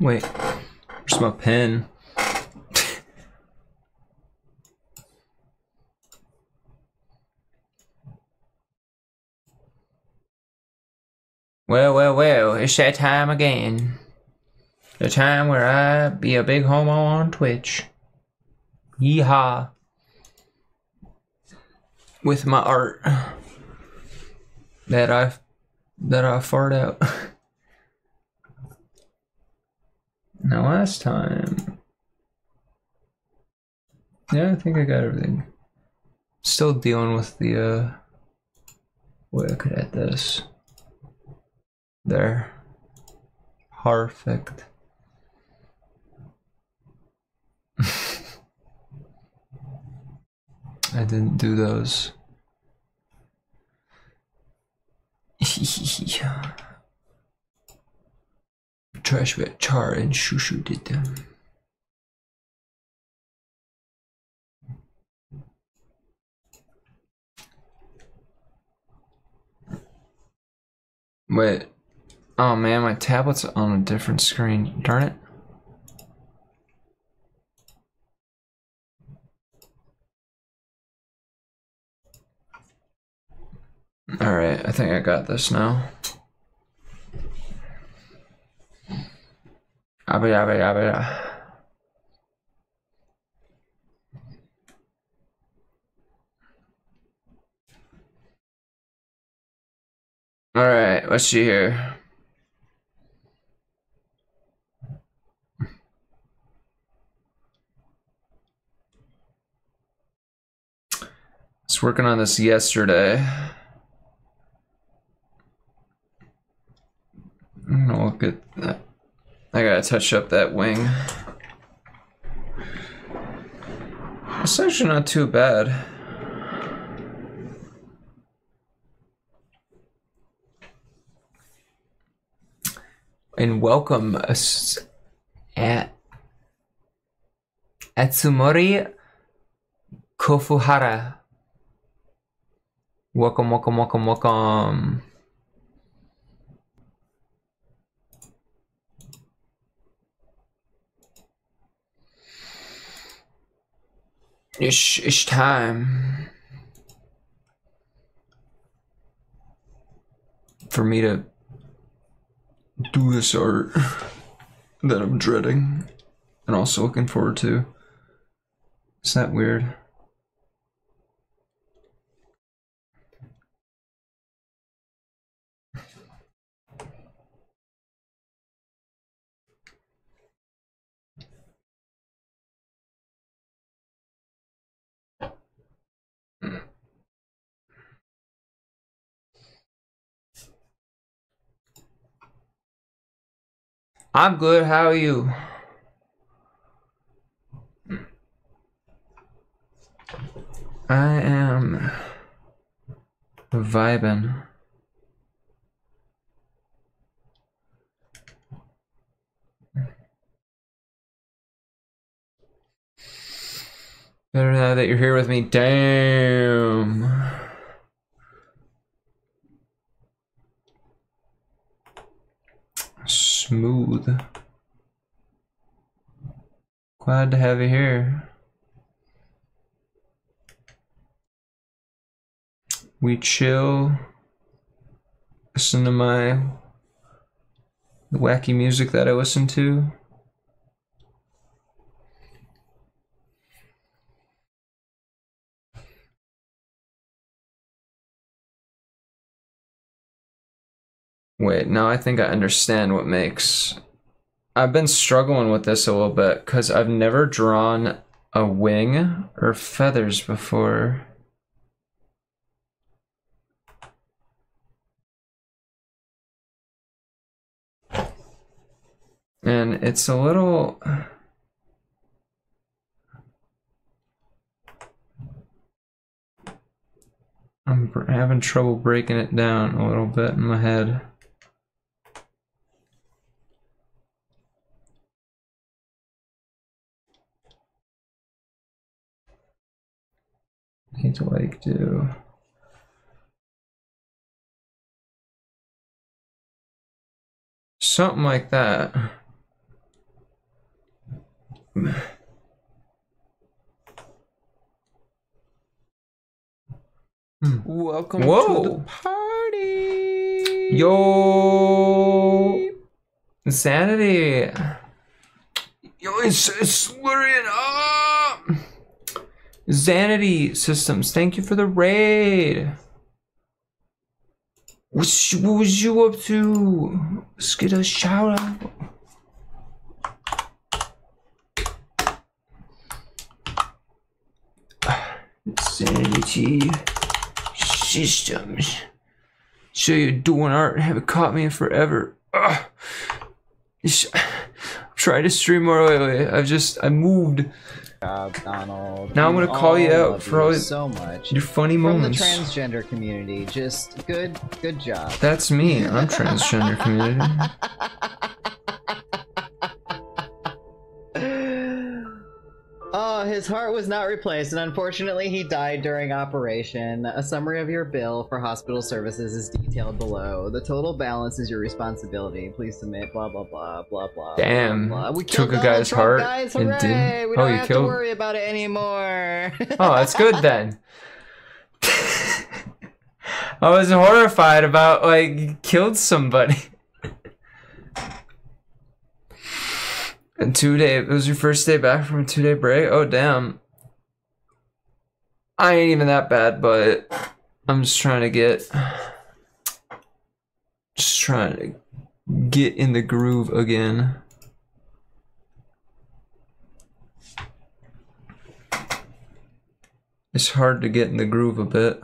Wait, where's my pen? well, well, well, it's that time again. The time where I be a big homo on Twitch. Yeehaw. With my art that I that I fart out. now last time Yeah, I think I got everything. Still dealing with the uh way I could add this. There. Perfect. I didn't do those. Trash Vet Char and Shushu did them. Wait. Oh man, my tablet's on a different screen. Darn it. Alright, I think I got this now. Abba yabba yabba yabba. Alright, let's see here. Was working on this yesterday. I'm gonna look at that. I gotta touch up that wing. It's actually not too bad. And welcome us at Atsumori Kofuhara. Welcome, welcome, welcome, welcome. It's, it's time for me to do this art that I'm dreading and also looking forward to. Is that weird? I'm good. How are you? I am vibing. Better now that you're here with me. Damn. Smooth. Glad to have you here. We chill. Listen to my the wacky music that I listen to. Wait, now I think I understand what makes. I've been struggling with this a little bit because I've never drawn a wing or feathers before. And it's a little. I'm having trouble breaking it down a little bit in my head. Need to like do something like that. Welcome Whoa. to the party. Yo, insanity. Yo, it's, it's slurring up. Oh, Zanity systems, thank you for the raid. What's, what was you up to? Let's get a shout out. Sanity systems. So you're doing art and haven't caught me in forever. I'm trying to stream more. Wait, I've just I moved. Job, Donald. Now I'm gonna call you out for all- so much. Your funny From the transgender community, just good, good job. That's me. I'm transgender community. Oh, his heart was not replaced, and unfortunately, he died during operation. A summary of your bill for hospital services is detailed below. The total balance is your responsibility. Please submit. Blah blah blah blah blah. Damn. Blah, blah. We Took a guy's Trump, heart Guys, and didn't- We Oh, don't you have killed- to worry about it anymore. Oh, that's good then. I was horrified about like killed somebody. And two day it was your first day back from a two day break? Oh damn. I ain't even that bad, but I'm just trying to get just trying to get in the groove again. It's hard to get in the groove a bit.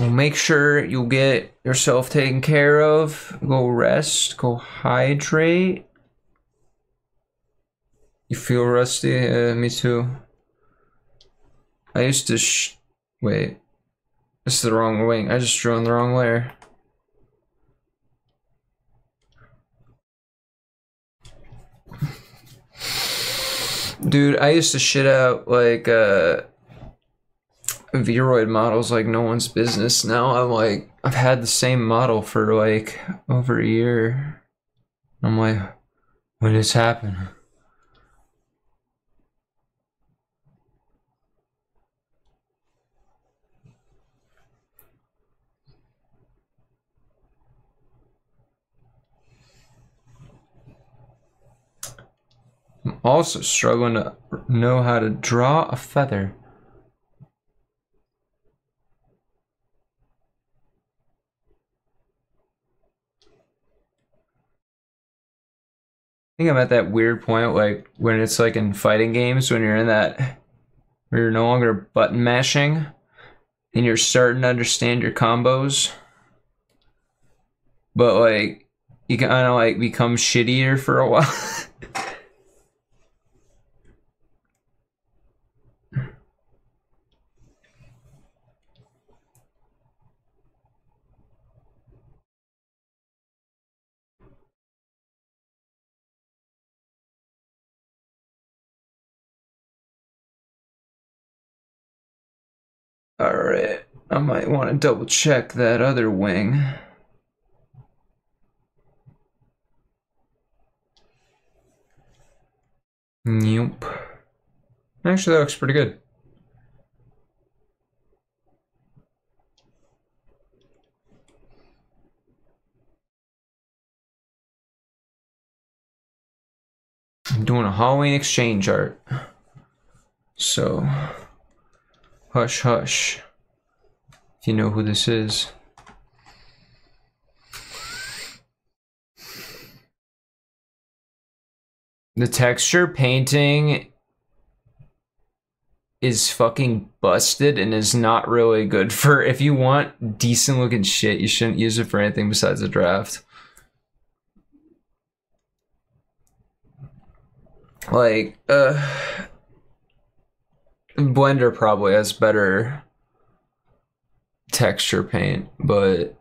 Make sure you get yourself taken care of. Go rest. Go hydrate. You feel rusty? Uh, me too. I used to sh- wait. Is the wrong wing. I just drew on the wrong layer. Dude, I used to shit out like uh Vroid models like no one's business. Now I'm like I've had the same model for like over a year. I'm like, when did this happen? I'm also struggling to know how to draw a feather. I think I'm at that weird point, like when it's like in fighting games, when you're in that, where you're no longer button mashing, and you're starting to understand your combos, but like you kind of like become shittier for a while. Alright, I might want to double check that other wing. Nope. Actually, that looks pretty good. I'm doing a Halloween exchange art. So, hush hush. If you know who this is. The texture painting is fucking busted and is not really good for if you want decent looking shit, you shouldn't use it for anything besides a draft. Like, uh Blender probably has better texture paint, but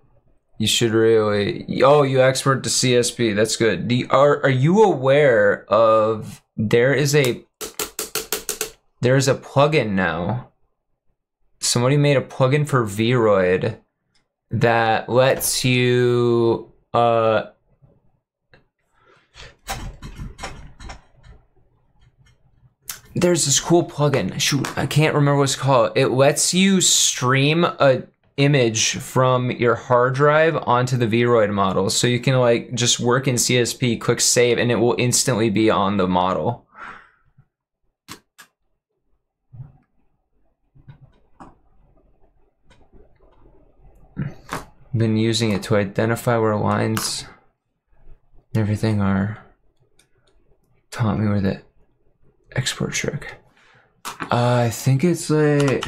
you should really. Oh, you export to CSP. That's good. You- are are you aware of there is a there's a plugin now. Somebody made a plugin for Vroid that lets you uh there's this cool plugin. Shoot i can't remember what it's called. It lets you stream a image from your hard drive onto the vroid model. So you can like just work in csp click save and it will instantly be on the model. Been using it to identify where lines and everything are. Taught me where the export trick. I think it's like.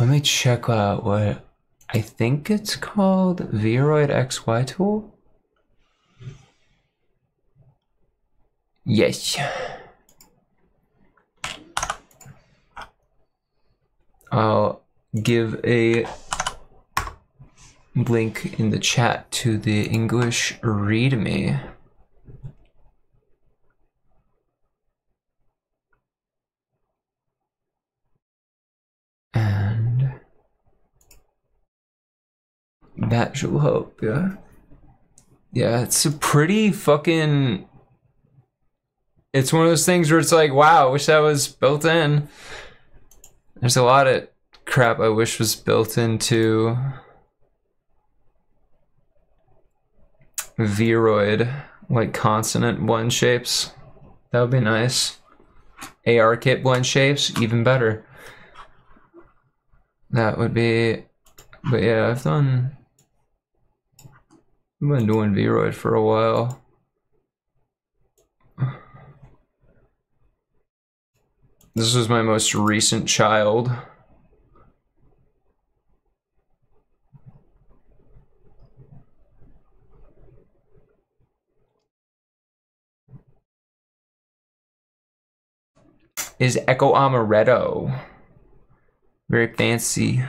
Let me check out what. I think it's called Vroid XY tool. Yes. I'll give a link in the chat to the English README. And should help, yeah. Yeah, it's a pretty fucking. It's one of those things where it's like, wow, I wish that was built in. There's a lot of crap I wish was built into Vroid, like consonant blend shapes. That would be nice. ARKit blend shapes, even better. That would be, but yeah, I've done, I've been doing Vroid for a while. This was my most recent child. Is Echo Amaretto. Very fancy.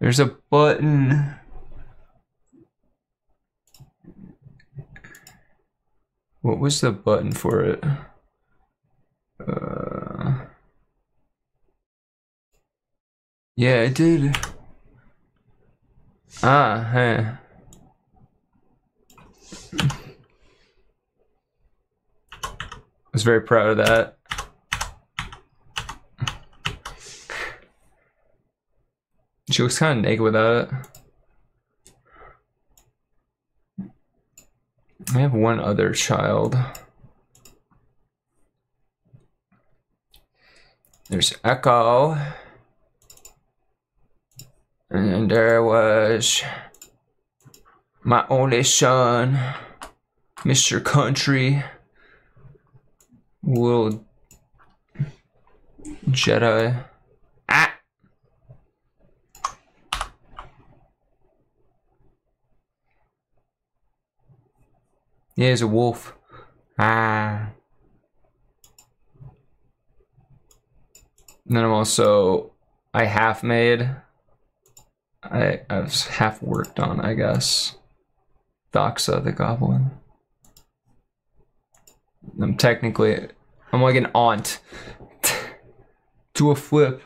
There's a button. What was the button for it? Uh, yeah, it did. Ah, hey. I was very proud of that. She looks kind of naked without it. I have one other child. There's Echo. And there was my only son, Mr. Country, little Jedi. Ah! He's a wolf. Ah. And then I'm also I half made. I I've half worked on, I guess. Doxa the goblin. I'm technically I'm like an aunt. Do a flip.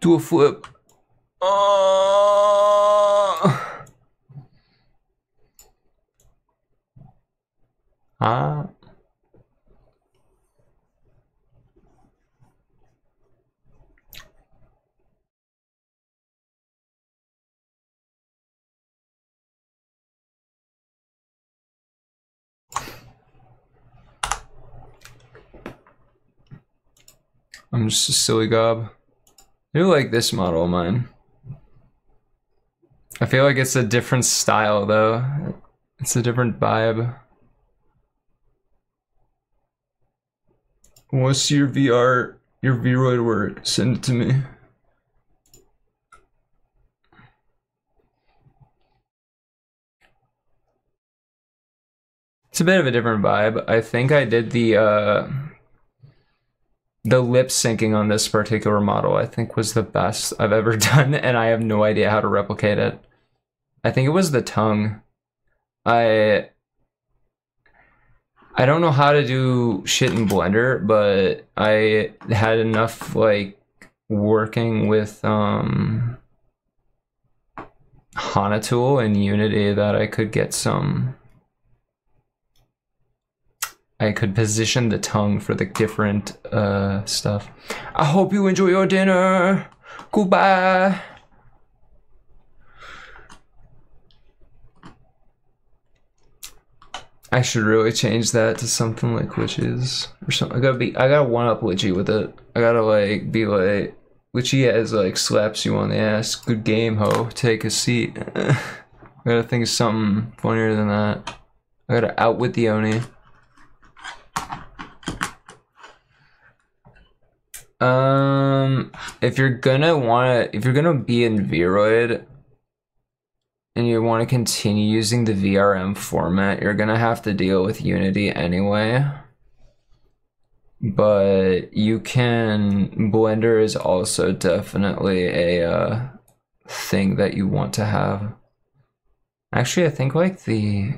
Do a flip. Oh. Ah. I'm just a silly gob. I do like this model of mine. I feel like it's a different style though. It's a different vibe. See your VR, your Vroid work. Send it to me. It's a bit of a different vibe. I think I did the uh, the lip syncing on this particular model. I think was the best I've ever done, and I have no idea how to replicate it. I think it was the tongue. I I don't know how to do shit in Blender, but I had enough like working with um Hanatool and Unity that I could get some I could position the tongue for the different uh stuff. I hope you enjoy your dinner. Goodbye. I should really change that to something like witches or something. I gotta be I gotta one up witchy with it. I gotta like be like witchy has like slaps you on the ass. Good game, ho. Take a seat. I gotta think of something funnier than that. I gotta outwit the Oni. Um, if you're gonna wanna, if you're gonna be in Vroid, and you want to continue using the VRM format, you're gonna have to deal with Unity anyway. But you can, Blender is also definitely a uh, thing that you want to have. Actually, I think like the.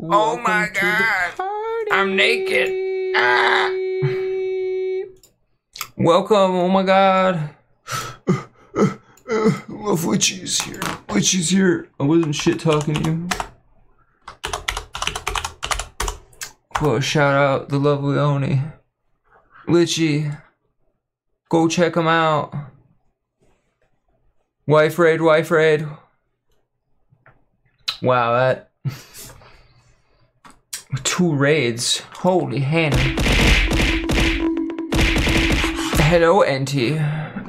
Oh my god! I'm naked! Ah! Welcome, oh my god! Love Witchy's here. Witchy's here. I wasn't shit talking to you. Well, shout out the lovely Oni. Litchy. Go check him out. Wife raid, wife raid. Wow, that. Two raids. Holy hen. Hello, Auntie.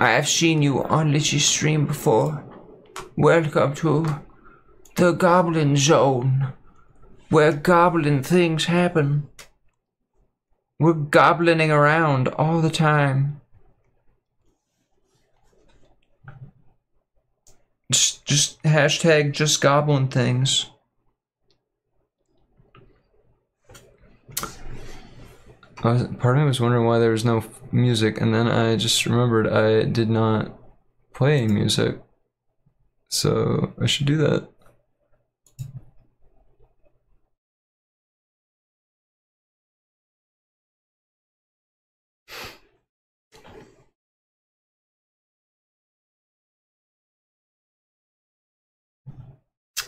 I have seen you on Litchy's stream before. Welcome to the Goblin Zone, where goblin things happen. We're goblining around all the time. Just, just hashtag just goblin things. Was, part of me was wondering why there was no music, and then I just remembered I did not play music. So I should do that.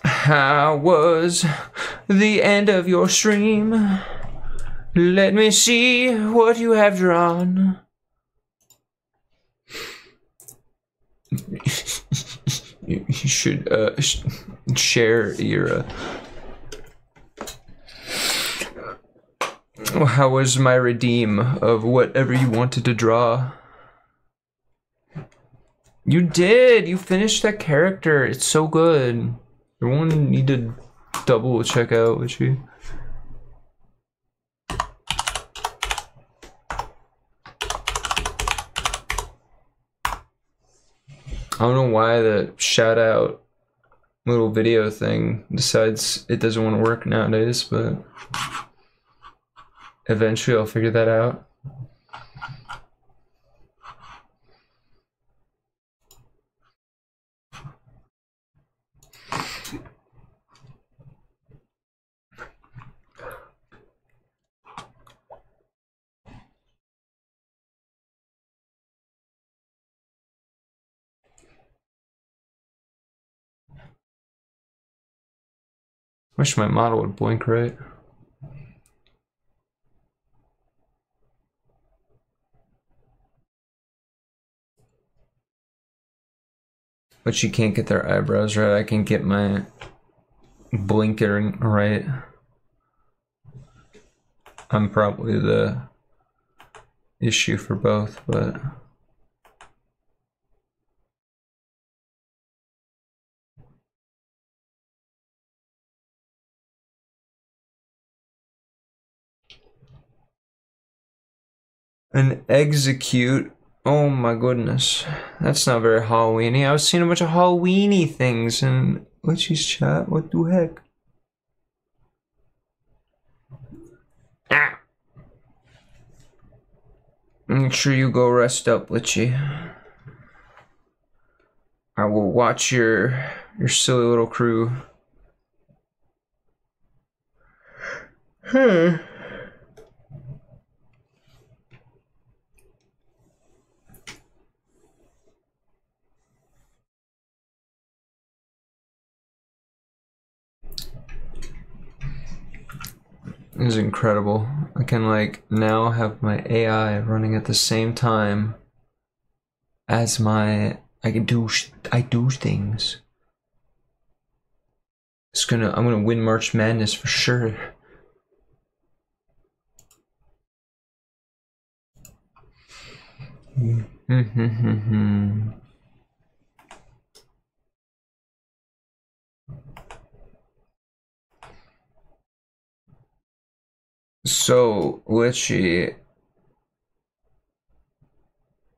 How was the end of your stream? Let me see what you have drawn. you you should uh, sh- share your. Uh... How was my redeem of whatever you wanted to draw? You did. You finished that character. It's so good. Everyone need to double check out what you. I don't know why the shout out little video thing decides it doesn't want to work nowadays, but eventually I'll figure that out. Wish my model would blink right. But she can't get their eyebrows right. I can get my blinking right. I'm probably the issue for both, but. An execute. Oh my goodness. That's not very Halloweeny. I was seeing a bunch of Halloweeny things in Litchy's chat. What the heck? Ah. Make sure you go rest up, Litchy. I will watch your your silly little crew. Hmm. Is incredible. I can like now have my AI running at the same time as my I can do I do things. It's gonna I'm gonna win March Madness for sure. Mm-hmm. So Litchy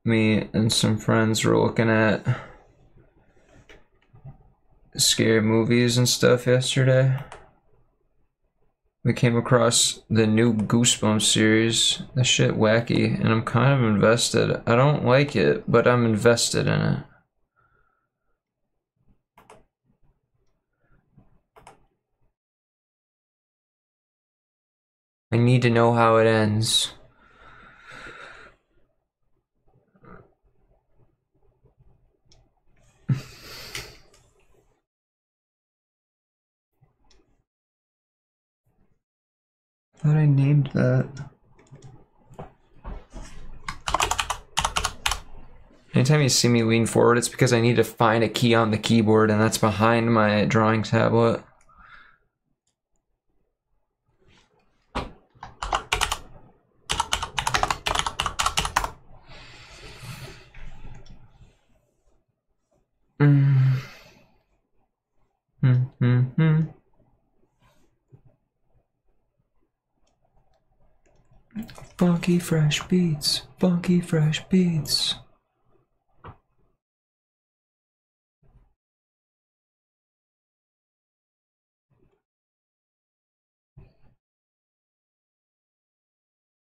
me and some friends were looking at scary movies and stuff yesterday. We came across the new Goosebumps series. The shit wacky, and I'm kind of invested. I don't like it, but I'm invested in it. I need to know how it ends. thought I named that. Anytime you see me lean forward, it's because I need to find a key on the keyboard, and that's behind my drawing tablet. Mm. Hmm, hmm, hmm. Funky fresh beats, funky fresh beats.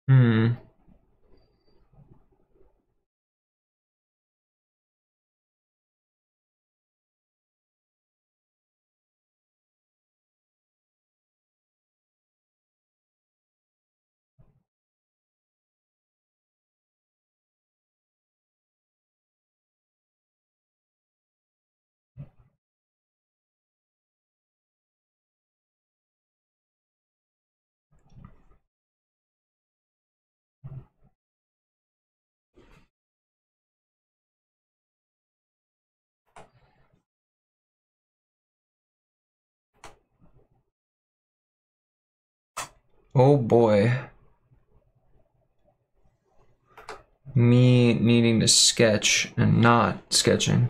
Hmm. Oh boy. Me needing to sketch and not sketching.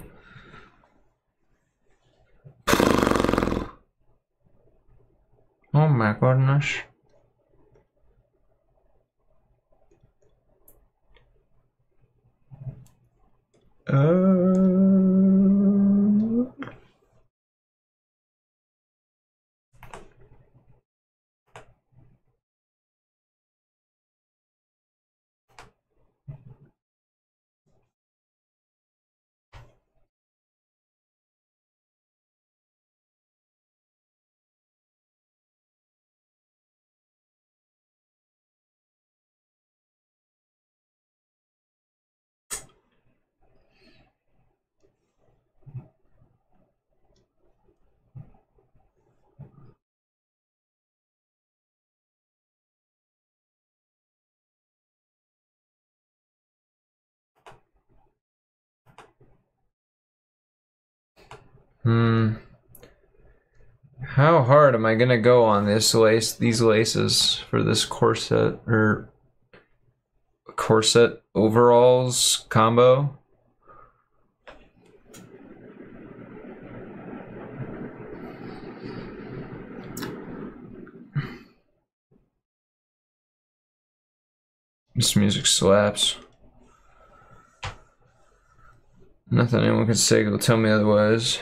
Oh my goodness. Uh... Hmm. How hard am I gonna go on this lace, these laces for this corset or corset overalls combo? This music slaps. Nothing anyone can say will tell me otherwise.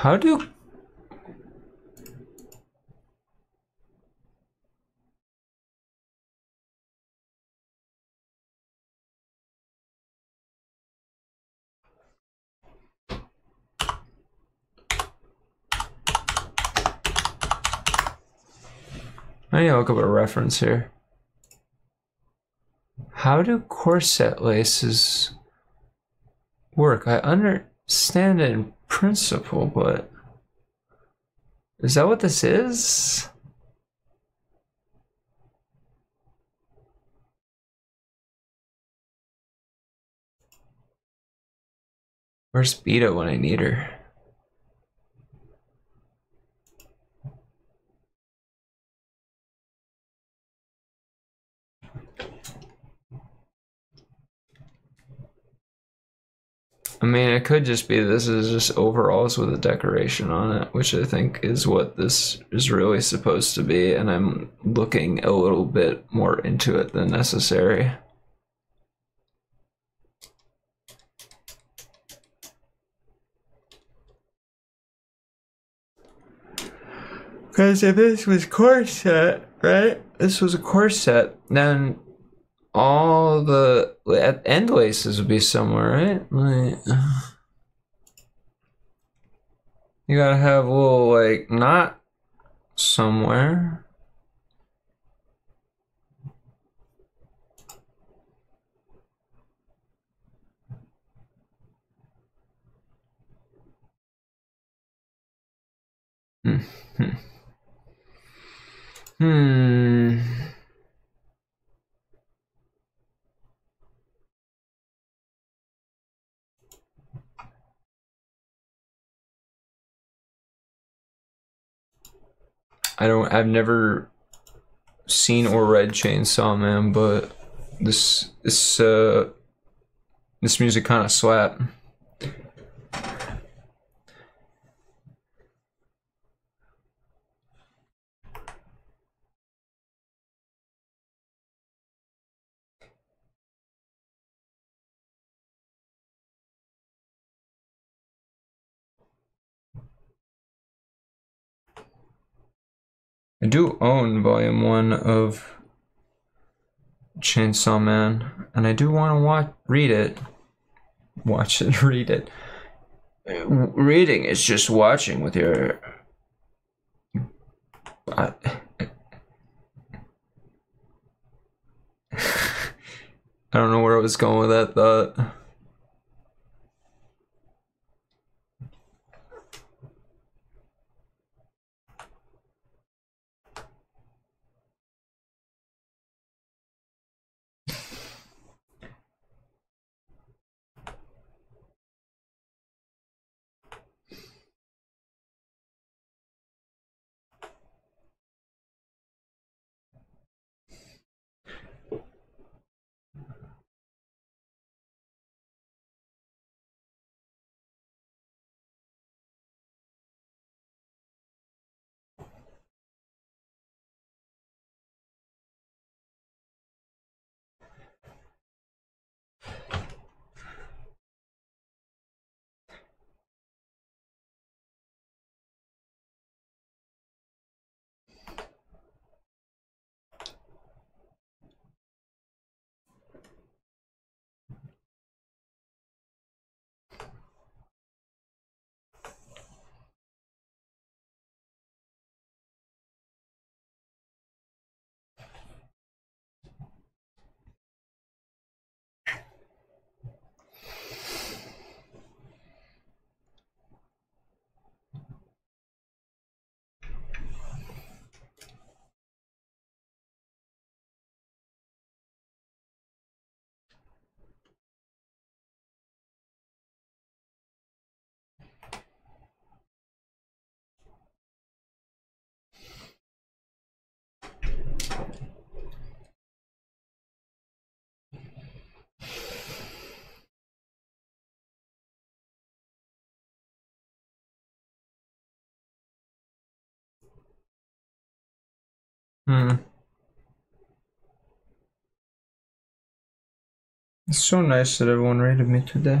How do I need to look up a reference here. How do corset laces work? I understand it in principle, but is that what this is? Where's Beta when I need her? I mean, it could just be this is just overalls with a decoration on it, which I think is what this is really supposed to be, and I'm looking a little bit more into it than necessary. Because if this was corset, right? This was a corset, then all the end laces would be somewhere, right? Like, you gotta have a little like knot somewhere. Hmm. Hmm. I don't. I've never seen or read Chainsaw Man, but this this uh this music kind of slap. I do own volume one of Chainsaw Man, and I do want to watch, read it. Watch it, read it. Reading is just watching with your. I, I don't know where I was going with that thought. Hmm. It's so nice that everyone rated me today.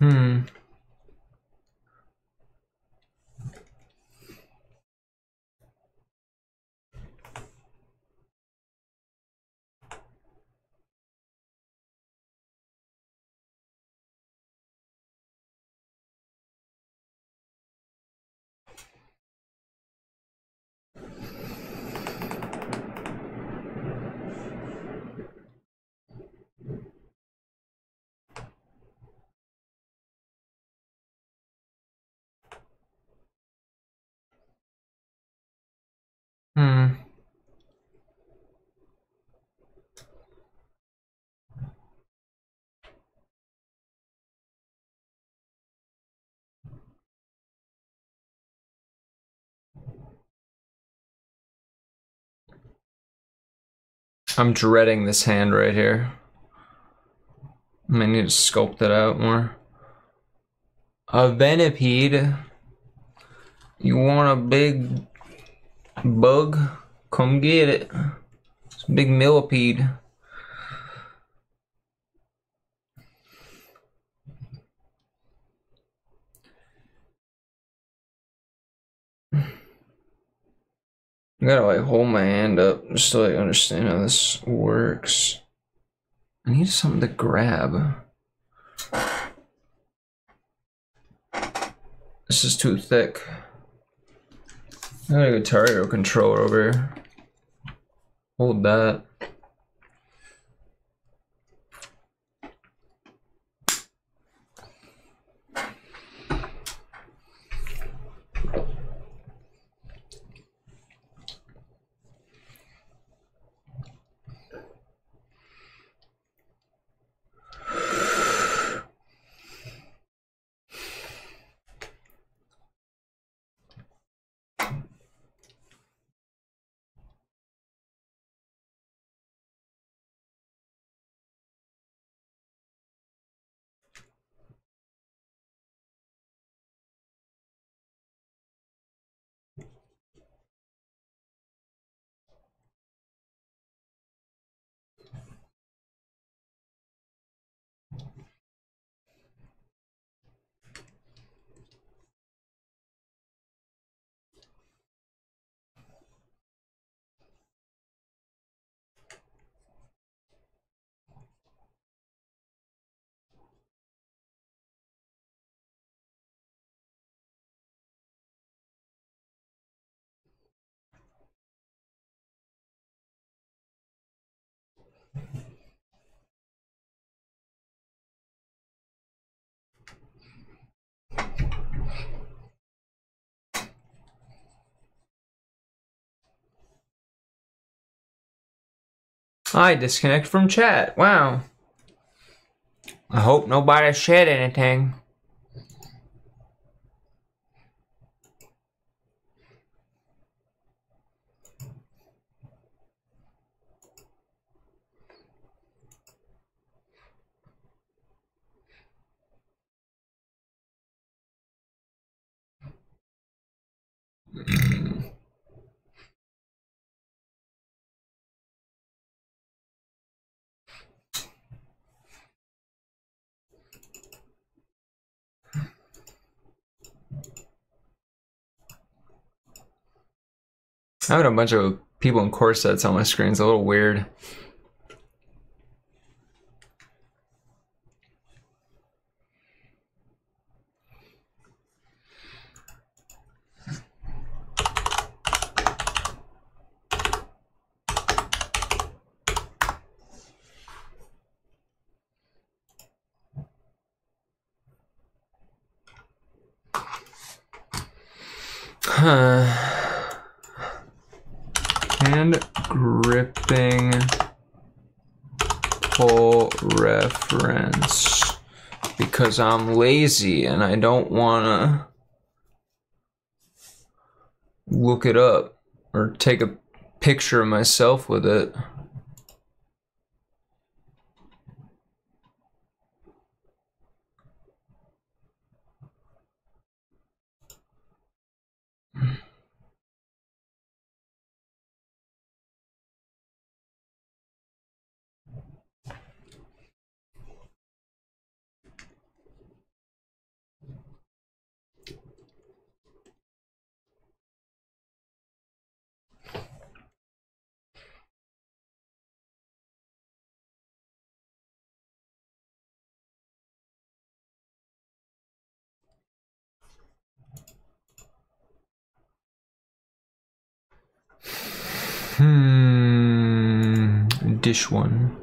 Hmm. Hmm. I'm dreading this hand right here. I need to sculpt it out more. A venipede. You want a big bug? Come get it. Big millipede. I gotta like hold my hand up just to like understand how this works. I need something to grab. This is too thick. I got a Guitar controller over here. Hold that. Hi, disconnect from chat. Wow. I hope nobody said anything. Have a bunch of people in corsets on my screen. It's a little weird. Huh. Hand gripping pull reference because I'm lazy and I don't want to look it up or take a picture of myself with it. Hmm. Dish one.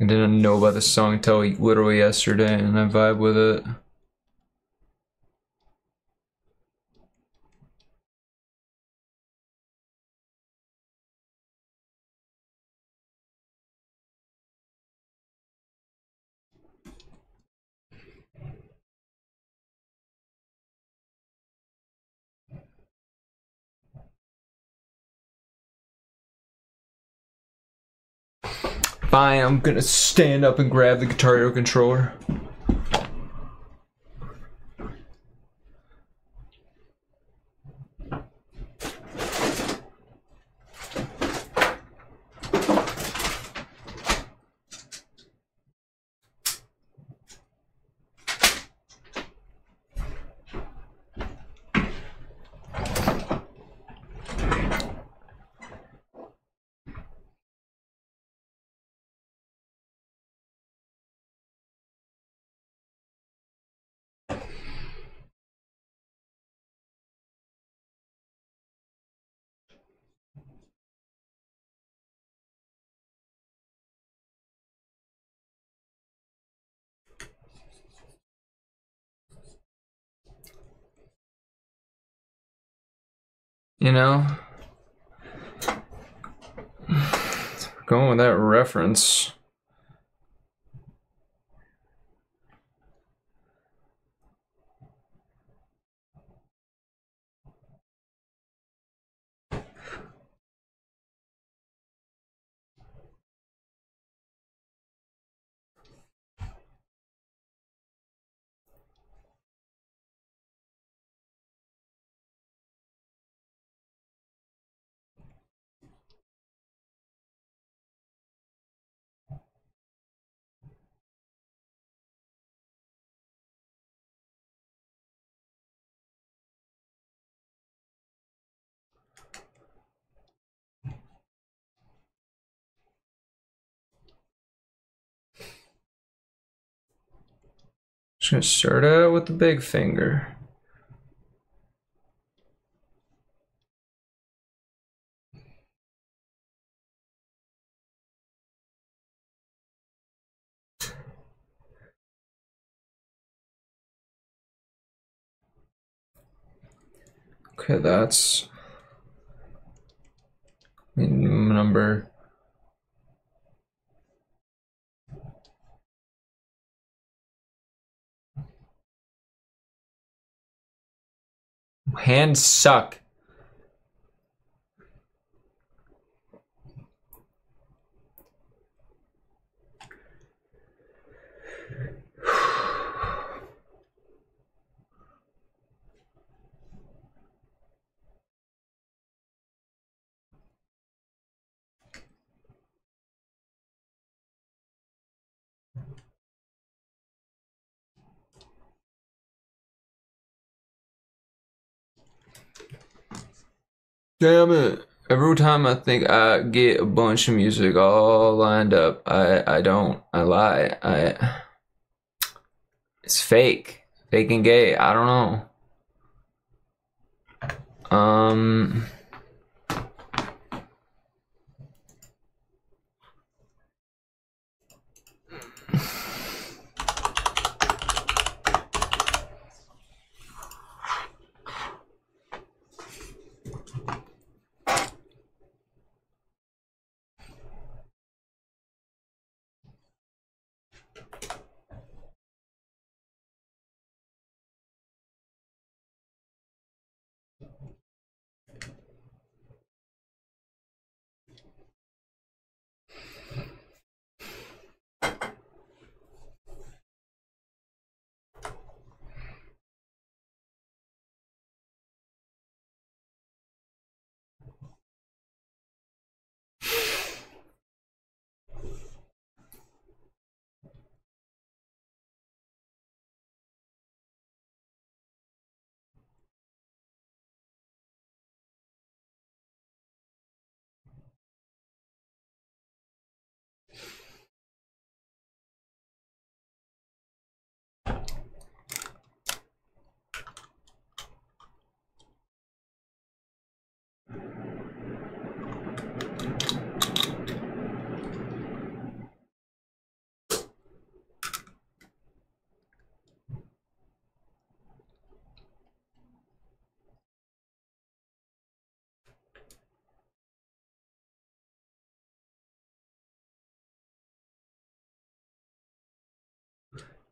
I didn't know about this song until literally yesterday, and I vibe with it. I'm gonna stand up and grab the Guitar Hero controller. You know? Going with that reference. Just start out with the big finger. Okay, that's number. Hands suck. Damn it. Every time I think I get a bunch of music all lined up, I I don't. I lie. I It's fake. Fake and gay. I don't know. Um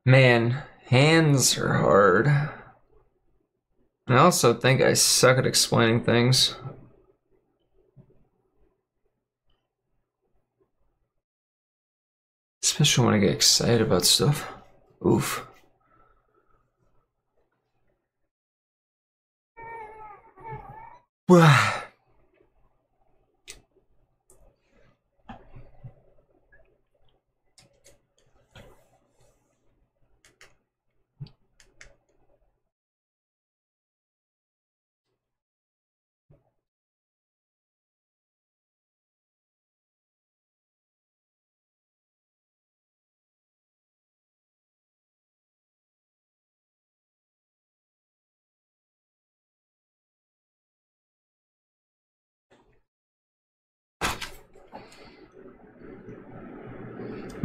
Man, hands are hard. I also think I suck at explaining things. Especially when I get excited about stuff. Oof.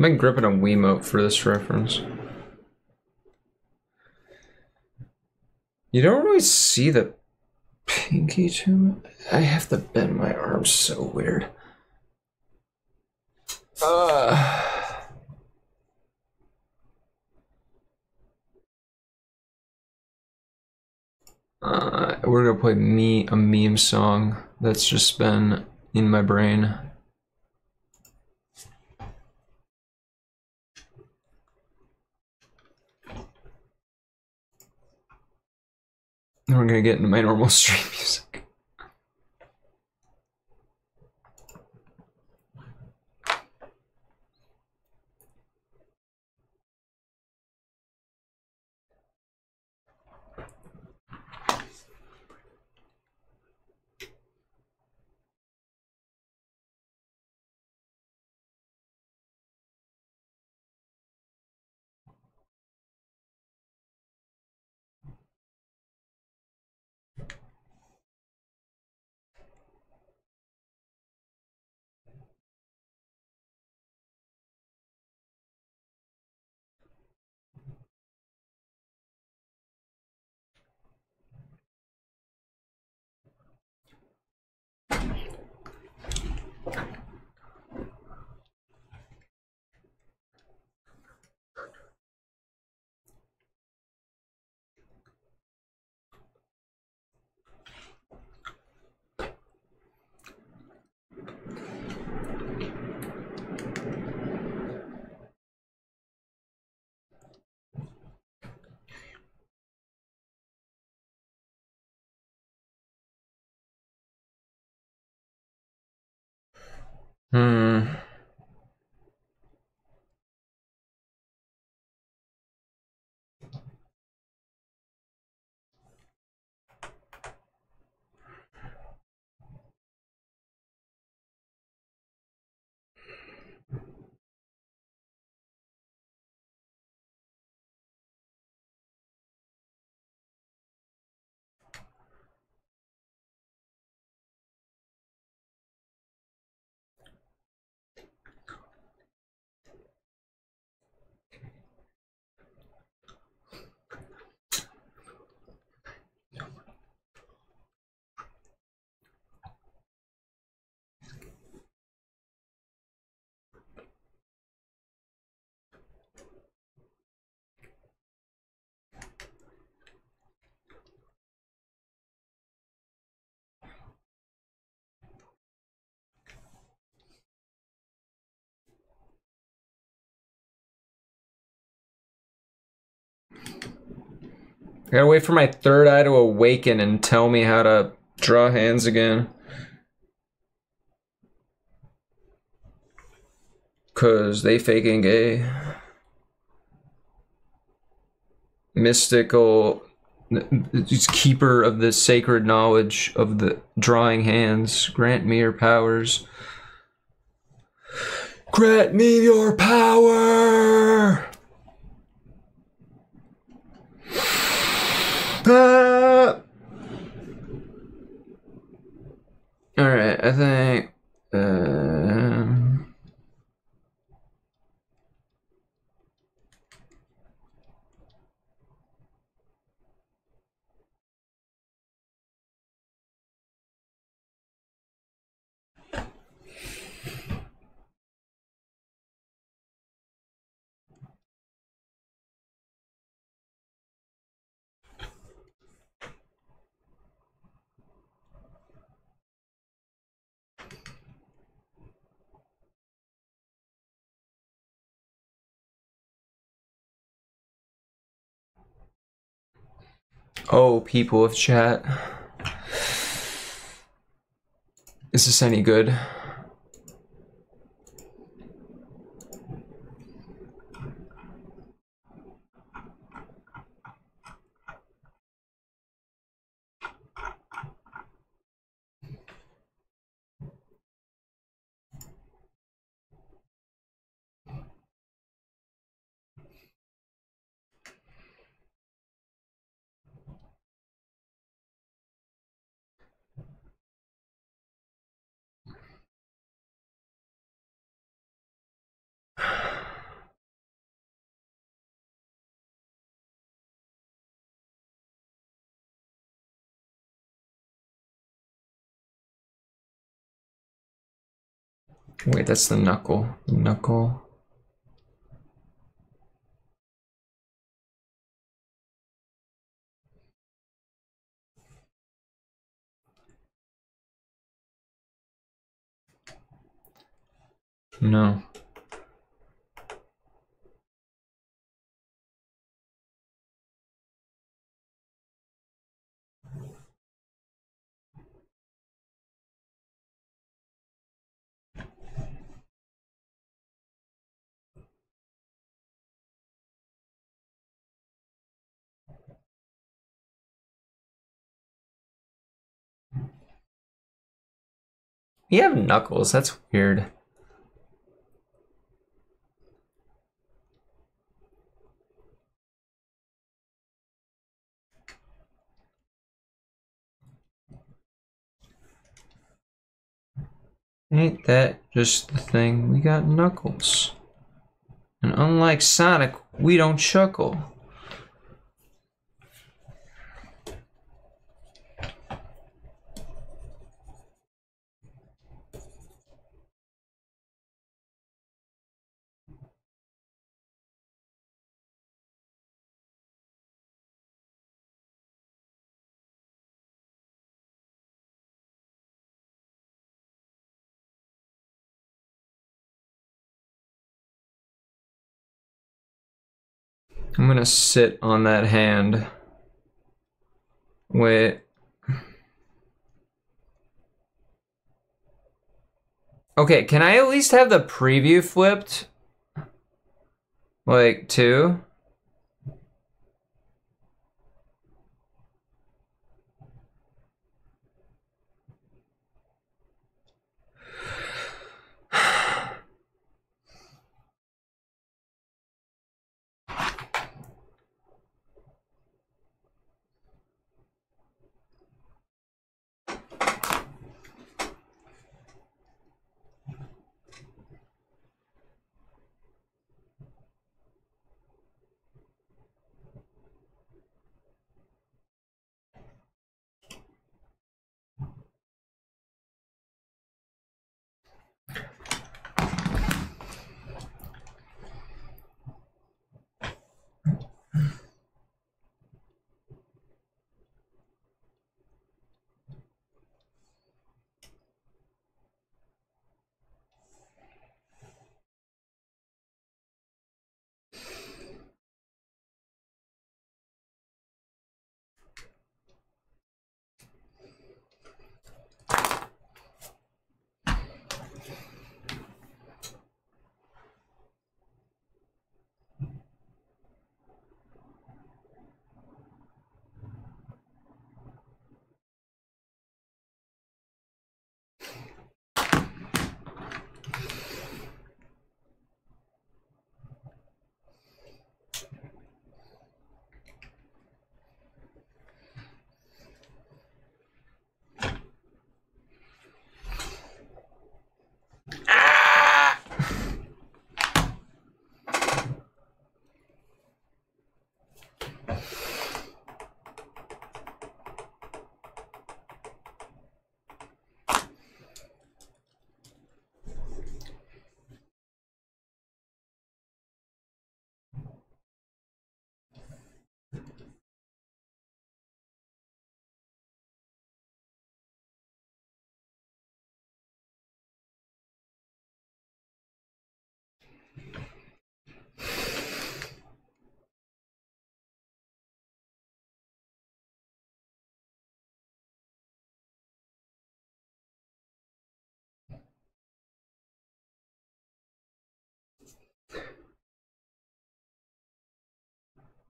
I've been gripping a Wiimote for this reference. You don't really see the pinky to it. I have to bend my arms so weird. Uh, uh, we're gonna play me a meme song that's just been in my brain. Then we're gonna get into my normal stream music. Hmm. I gotta wait for my third eye to awaken and tell me how to draw hands again. Cause they faking gay. Mystical keeper of the sacred knowledge of the drawing hands. Grant me your powers. Grant me your power! Uh, all right, I think. Um, oh, people of chat. Is this any good? Wait, that's the knuckle. Knuckle. No. You have knuckles. That's weird. Ain't that just the thing? We got knuckles. And unlike Sonic, we don't chuckle. I'm gonna sit on that hand. Wait. Okay, can I at least have the preview flipped? Like, two?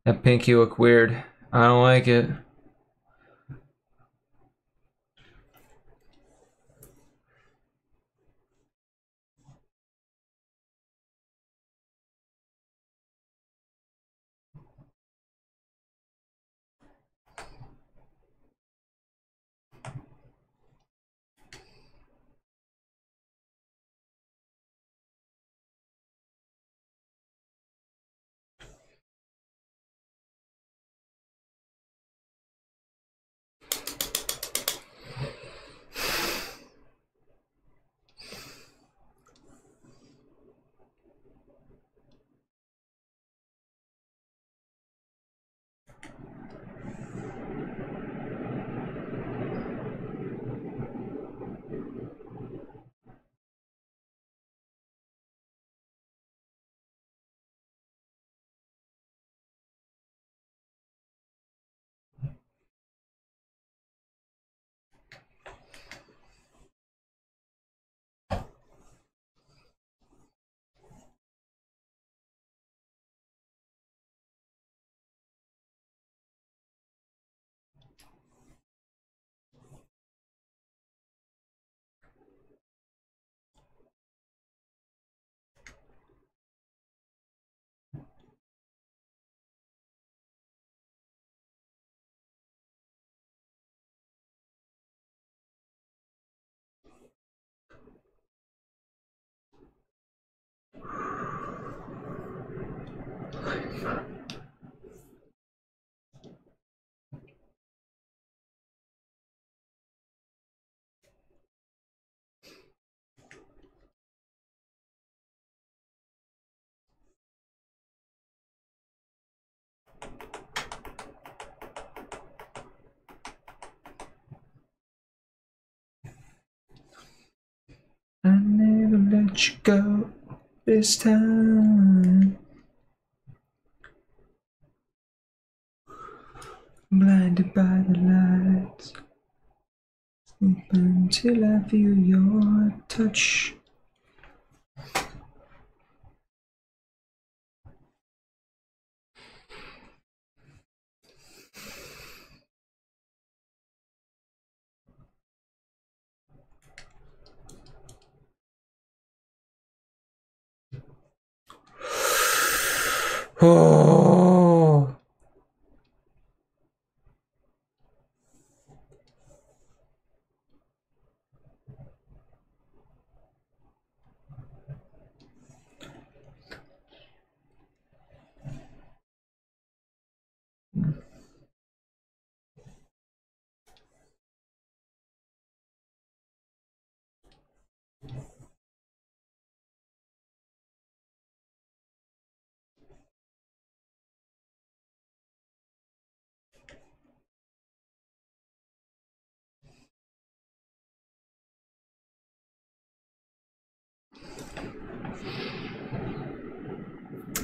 That pinky look weird. I don't like it. Let you go this time. Blinded by the lights. Sleep until I feel your touch. Oh.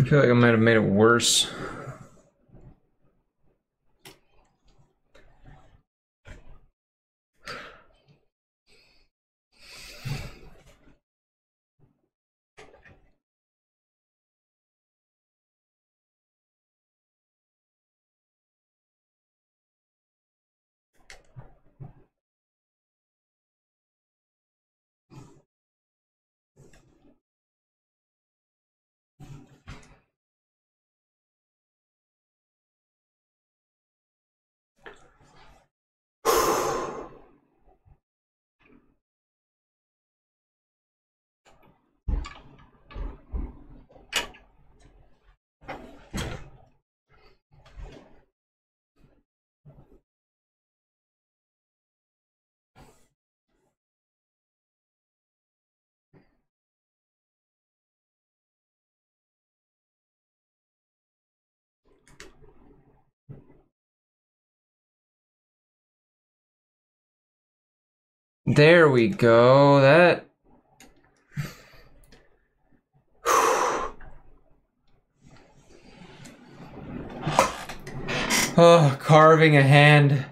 I feel like I might have made it worse. There we go. That. Oh, carving a hand.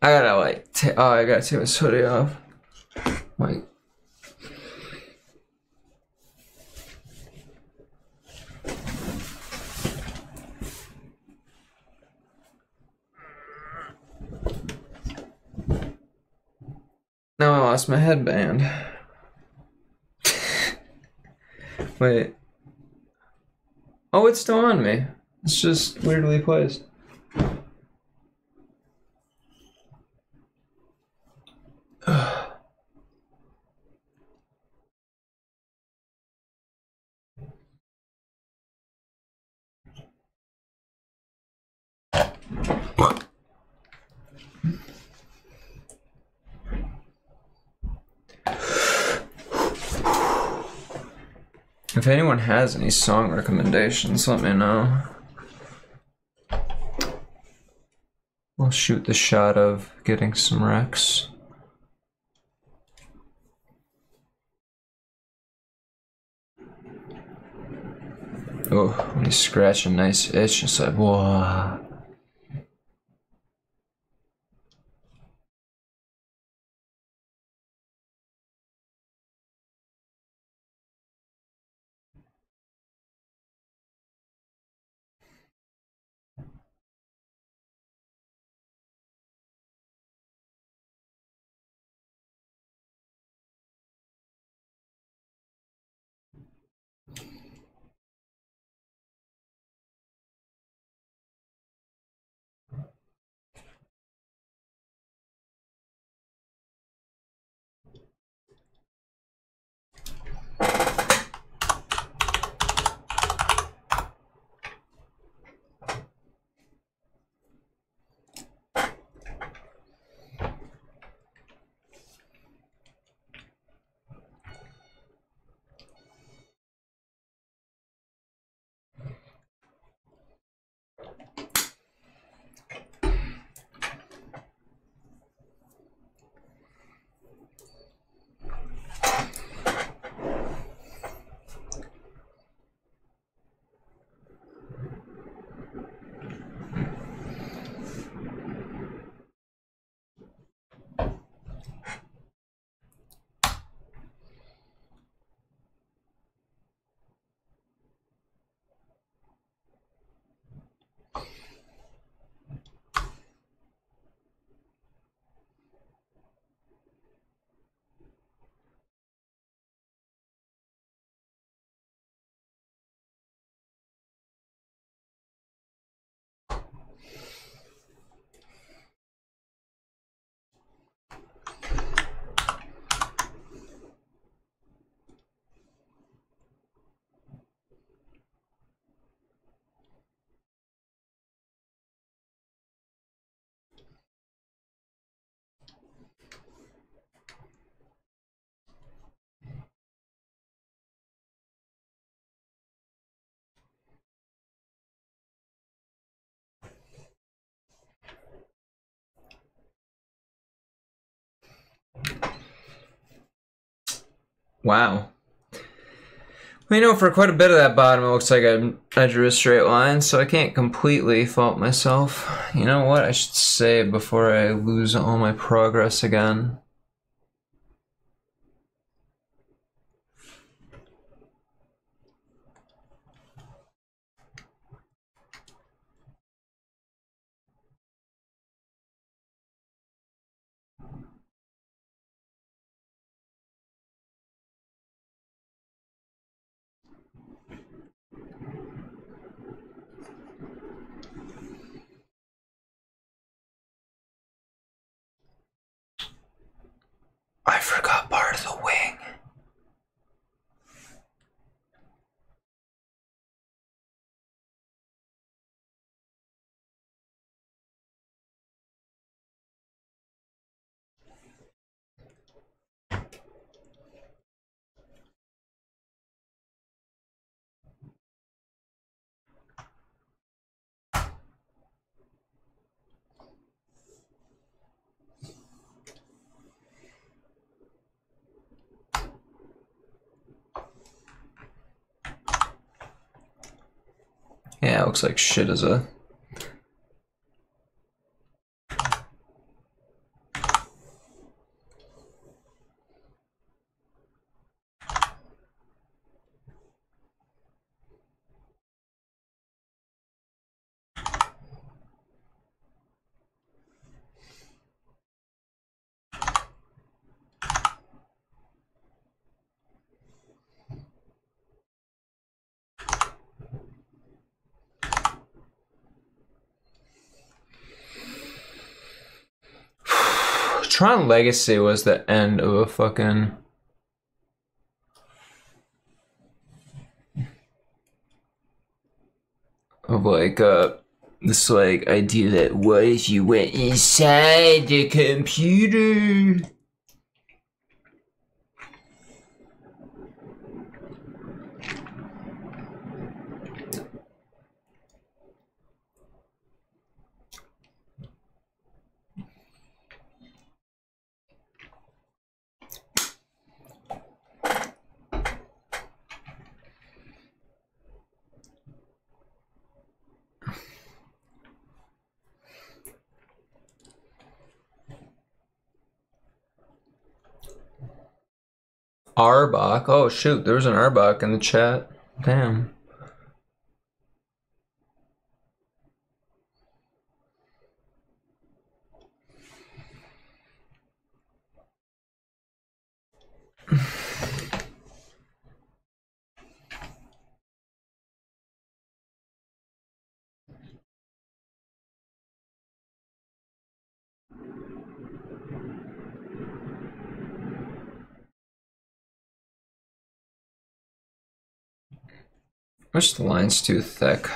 I gotta like. oh, I gotta take this hoodie off. Like. Now I lost my headband. Wait. Oh, it's still on me. It's just weirdly placed. If anyone has any song recommendations, let me know. We'll shoot the shot of getting some Rex. Oh, when you scratch a nice itch, it's like, whoa. Wow. Well, you know, for quite a bit of that bottom, it looks like I, I drew a straight line, so I can't completely fault myself. You know what? I should say before I lose all my progress again. I forgot Yeah, it looks like shit as a. Tron Legacy was the end of a fucking. Of like uh this like idea that what if you went inside the computer? Arbok. Oh shoot, there was an Arbok in the chat. Damn. The line's too thick.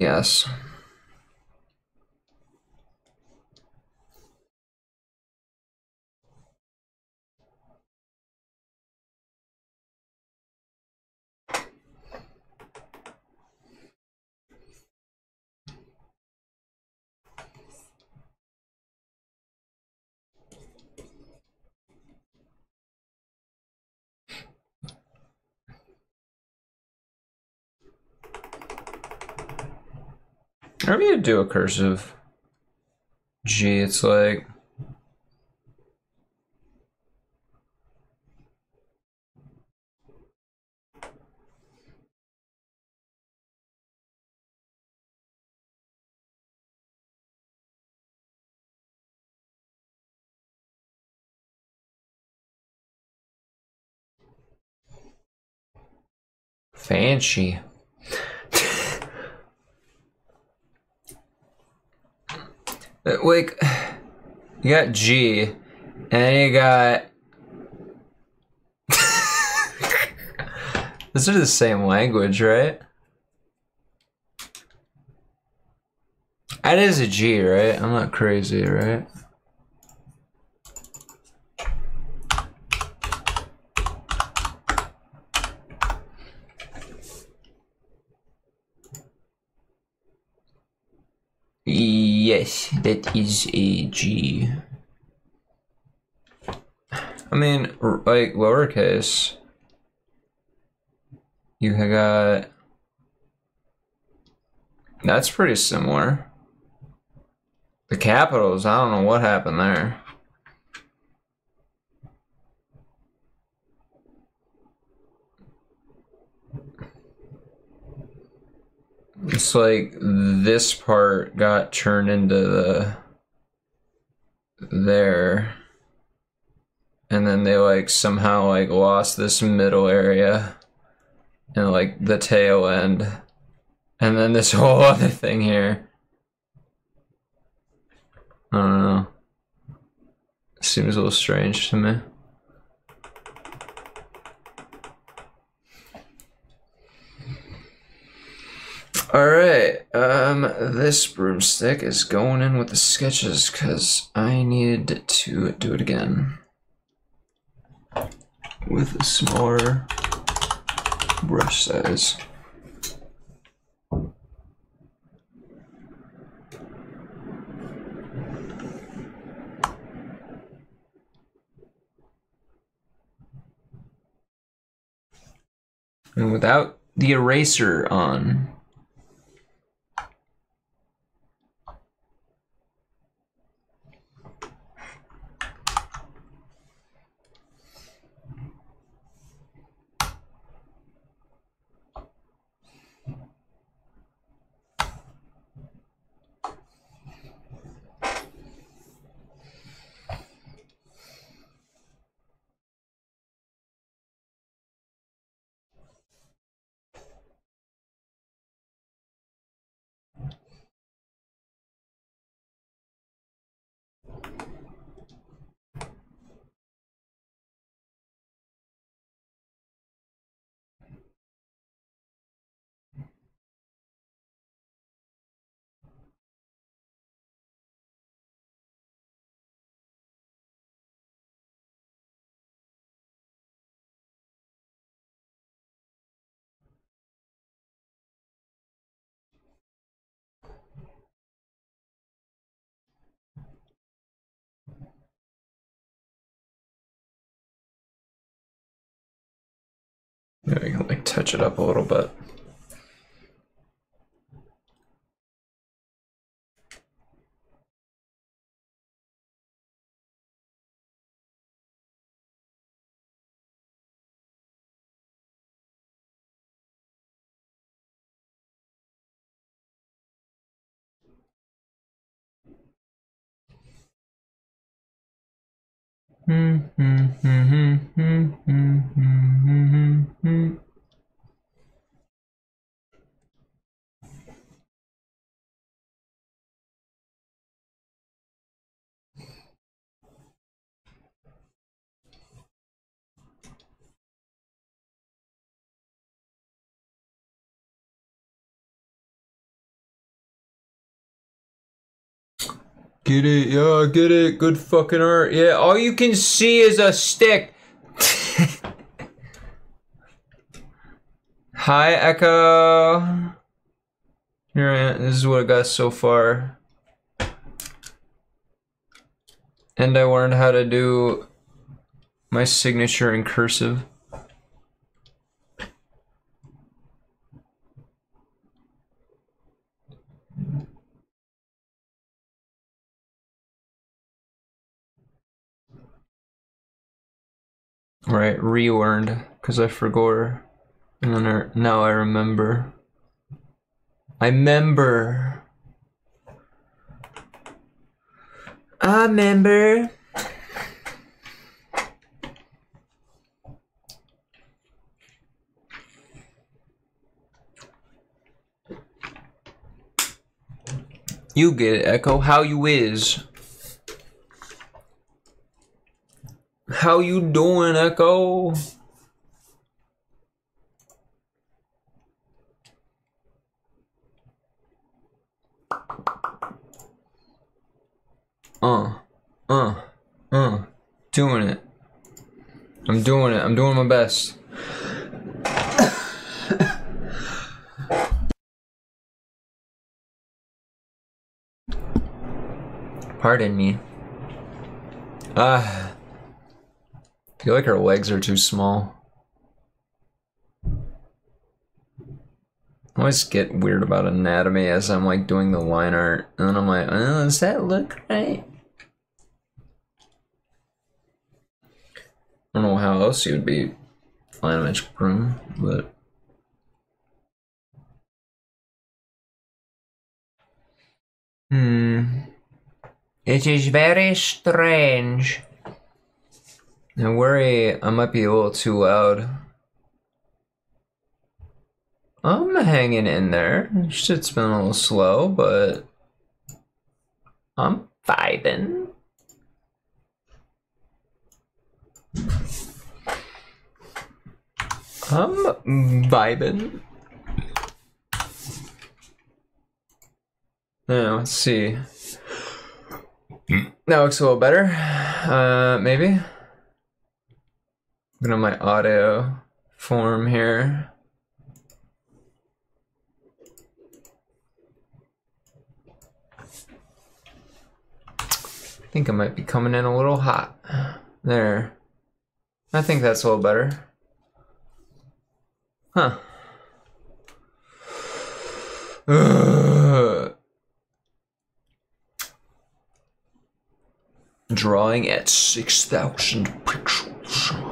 Yes. I need to do a cursive G. It's like fancy. Uh, like you got G and you got Those are the same language, right? That is a G, right? I'm not crazy, right? Yes, that is a G. I mean, like lowercase. You got. That's pretty similar. The capitals, I don't know what happened there. It's like this part got turned into the there. And then they like somehow like lost this middle area and like the tail end. And then this whole other thing here. I don't know. Seems a little strange to me all right um this broomstick is going in with the sketches because i need to do it again with a smaller brush size. And without the eraser on. Maybe I can like touch it up a little bit. Mm-hmm. mm-hmm. mm-hmm. mm-hmm. Get it, yeah, get it. Good fucking art. Yeah, all you can see is a stick. Hi, Echo. Here uh, This is what I got so far. And I learned how to do my signature in cursive. Right, relearned because I forgot. And then I, now I remember. I remember. I remember. You get it, Echo. How you is? How you doing, Echo? Uh, uh, uh, doing it. I'm doing it. I'm doing my best. Pardon me. Ah. I feel like her legs are too small. I always get weird about anatomy as I'm like doing the line art, and I'm like, oh, does that look right? I don't know how else you would be line image groom, but hmm, it is very strange. I worry I might be a little too loud. I'm hanging in there. Shit's been a little slow, but I'm vibing. I'm vibing. Now, let's see. That looks a little better. Uh, maybe. Go to my audio form here. I think I might be coming in a little hot. There. I think that's a little better. Huh. Ugh. Drawing at 6,000 pixels.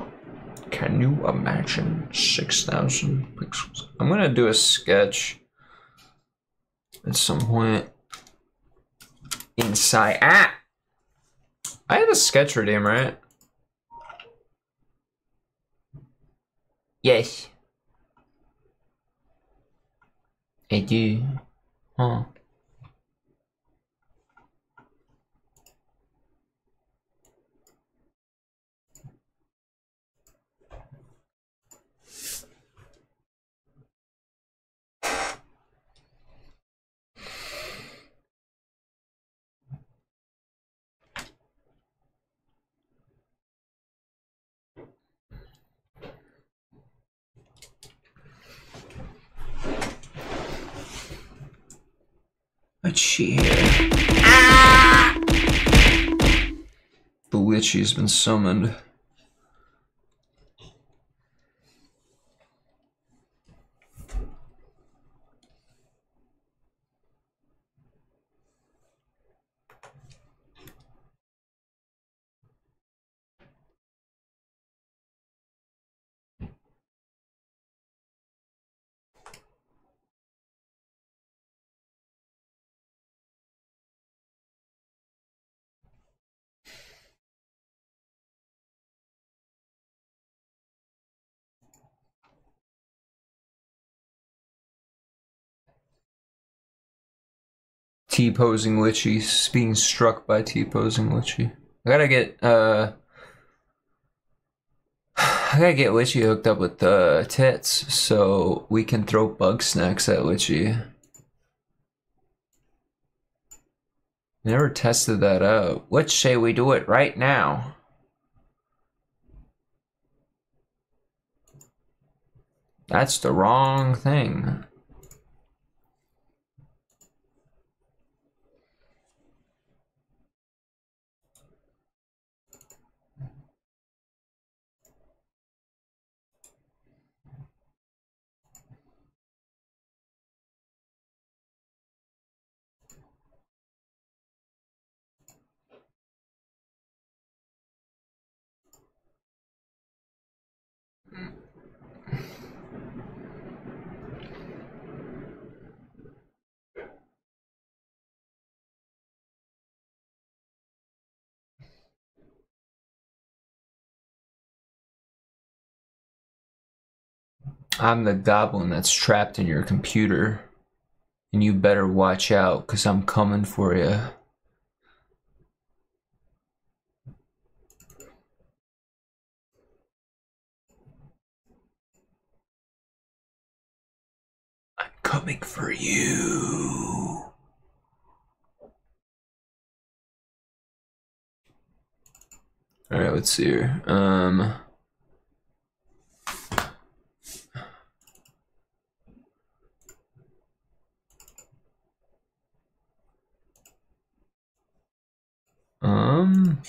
Can you imagine 6,000 pixels? I'm gonna do a sketch at some point inside. Ah! I have a sketch redeem, right? Yes. I do. Huh. Here? Ah! The Lichy has been summoned. T posing Lichy, being struck by T posing Lichy. I gotta get uh I gotta get Lichy hooked up with the uh, tits so we can throw bug snacks at Lichy. Never tested that out. Let's say we do it right now. That's the wrong thing. I'm the goblin that's trapped in your computer. And you better watch out, because I'm coming for you. I'm coming for you. All right, let's see here. Um. Um.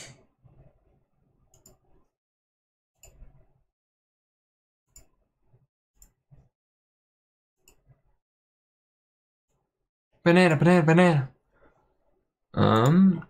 Banana, banana, banana. Um.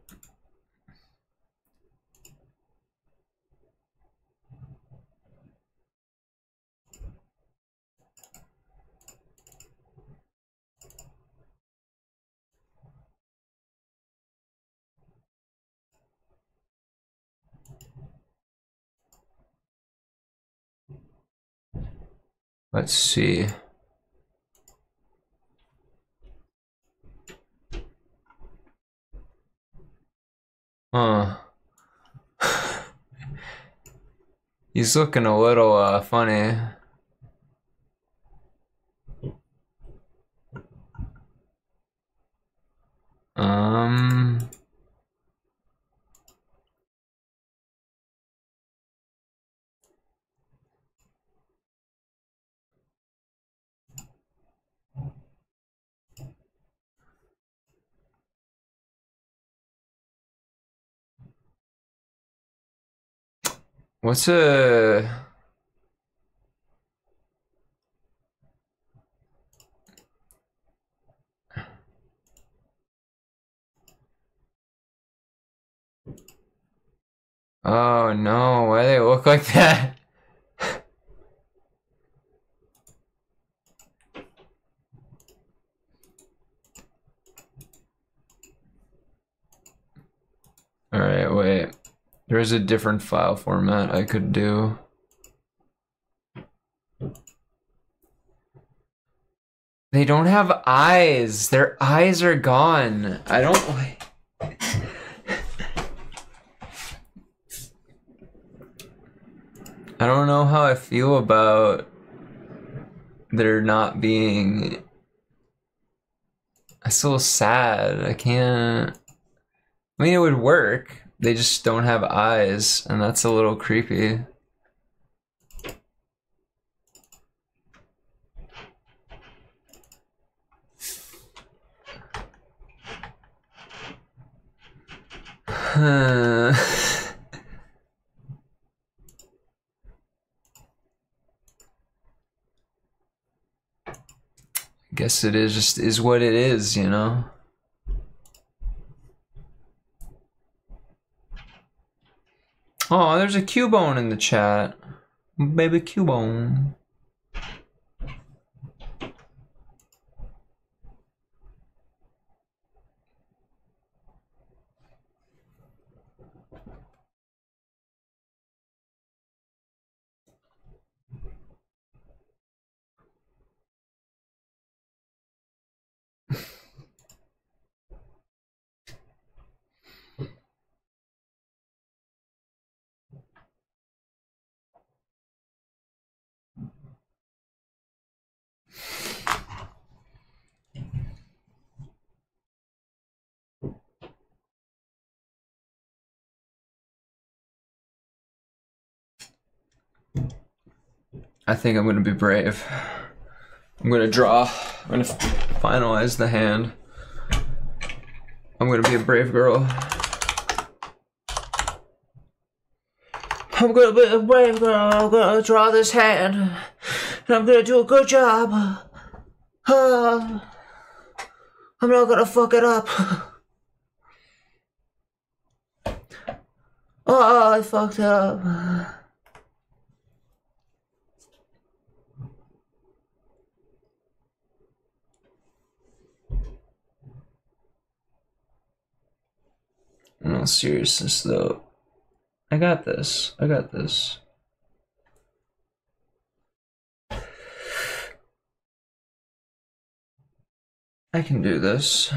Let's see. Huh. He's looking a little uh, funny. Um. What's a Oh no, why they look like that? Alright, wait. There's a different file format I could do. They don't have eyes. Their eyes are gone. I don't. I don't know how I feel about there not being. I feel sad. I can't. I mean, it would work. They just don't have eyes, and that's a little creepy. Guess it is just is what it is, you know. Oh, there's a Cubone in the chat. Baby Cubone. I think I'm gonna be brave. I'm gonna draw. I'm gonna finalize the hand. I'm gonna be a brave girl. I'm gonna be a brave girl. I'm gonna draw this hand. And I'm gonna do a good job. Uh, I'm not gonna fuck it up. Oh, I fucked up. All seriousness, though, I got this. I got this. I can do this.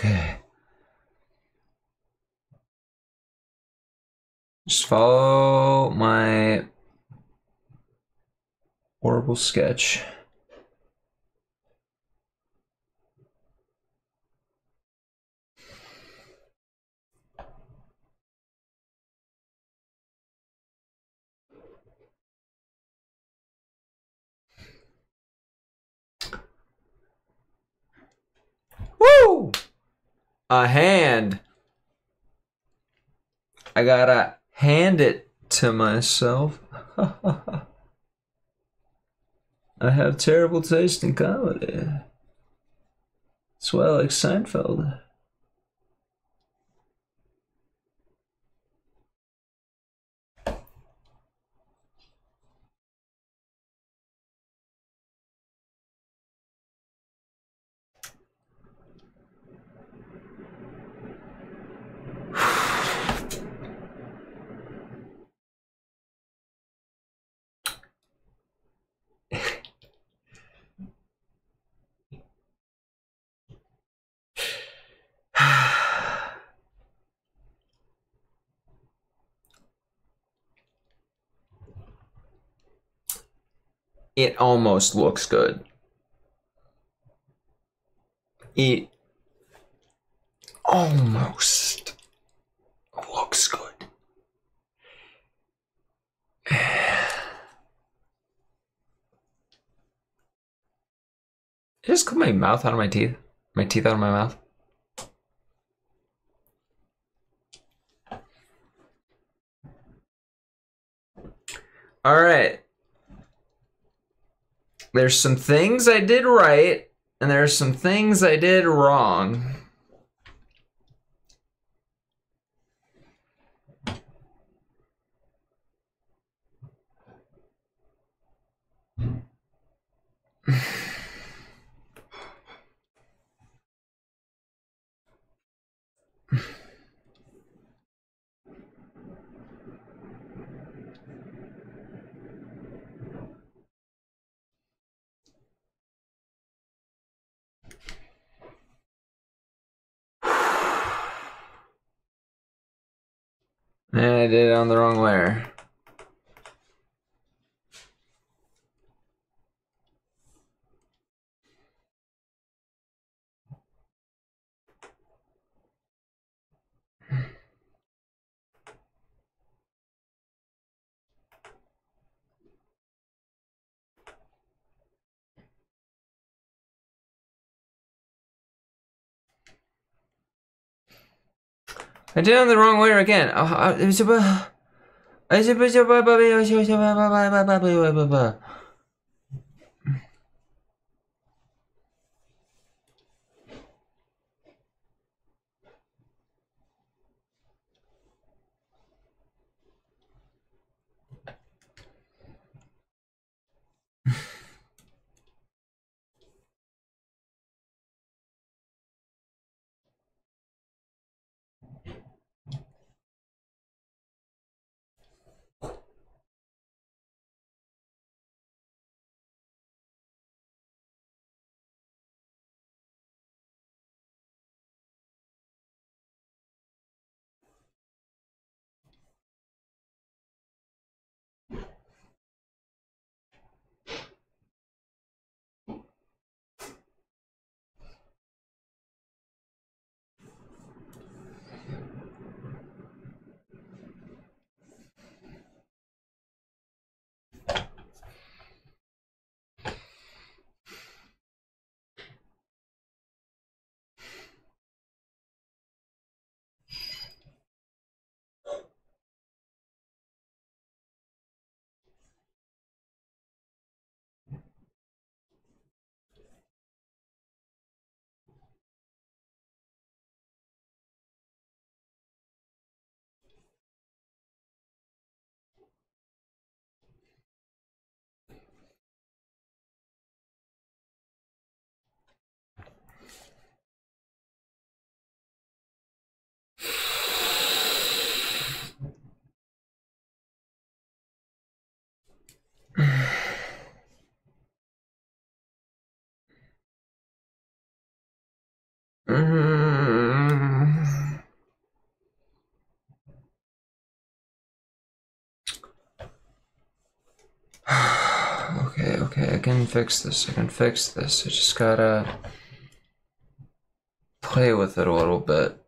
Okay. Just follow my horrible sketch. Woo! A hand. I gotta hand it to myself. I have terrible taste in comedy. That's why I like Seinfeld. It almost looks good. It almost looks good. I just cut my mouth out of my teeth. My teeth out of my mouth. All right. There's some things I did right, and there's some things I did wrong. Eh, I did it on the wrong layer. I did it the wrong layer again. Uh, uh, about- I okay, okay, I can fix this. I can fix this. I just gotta play with it a little bit.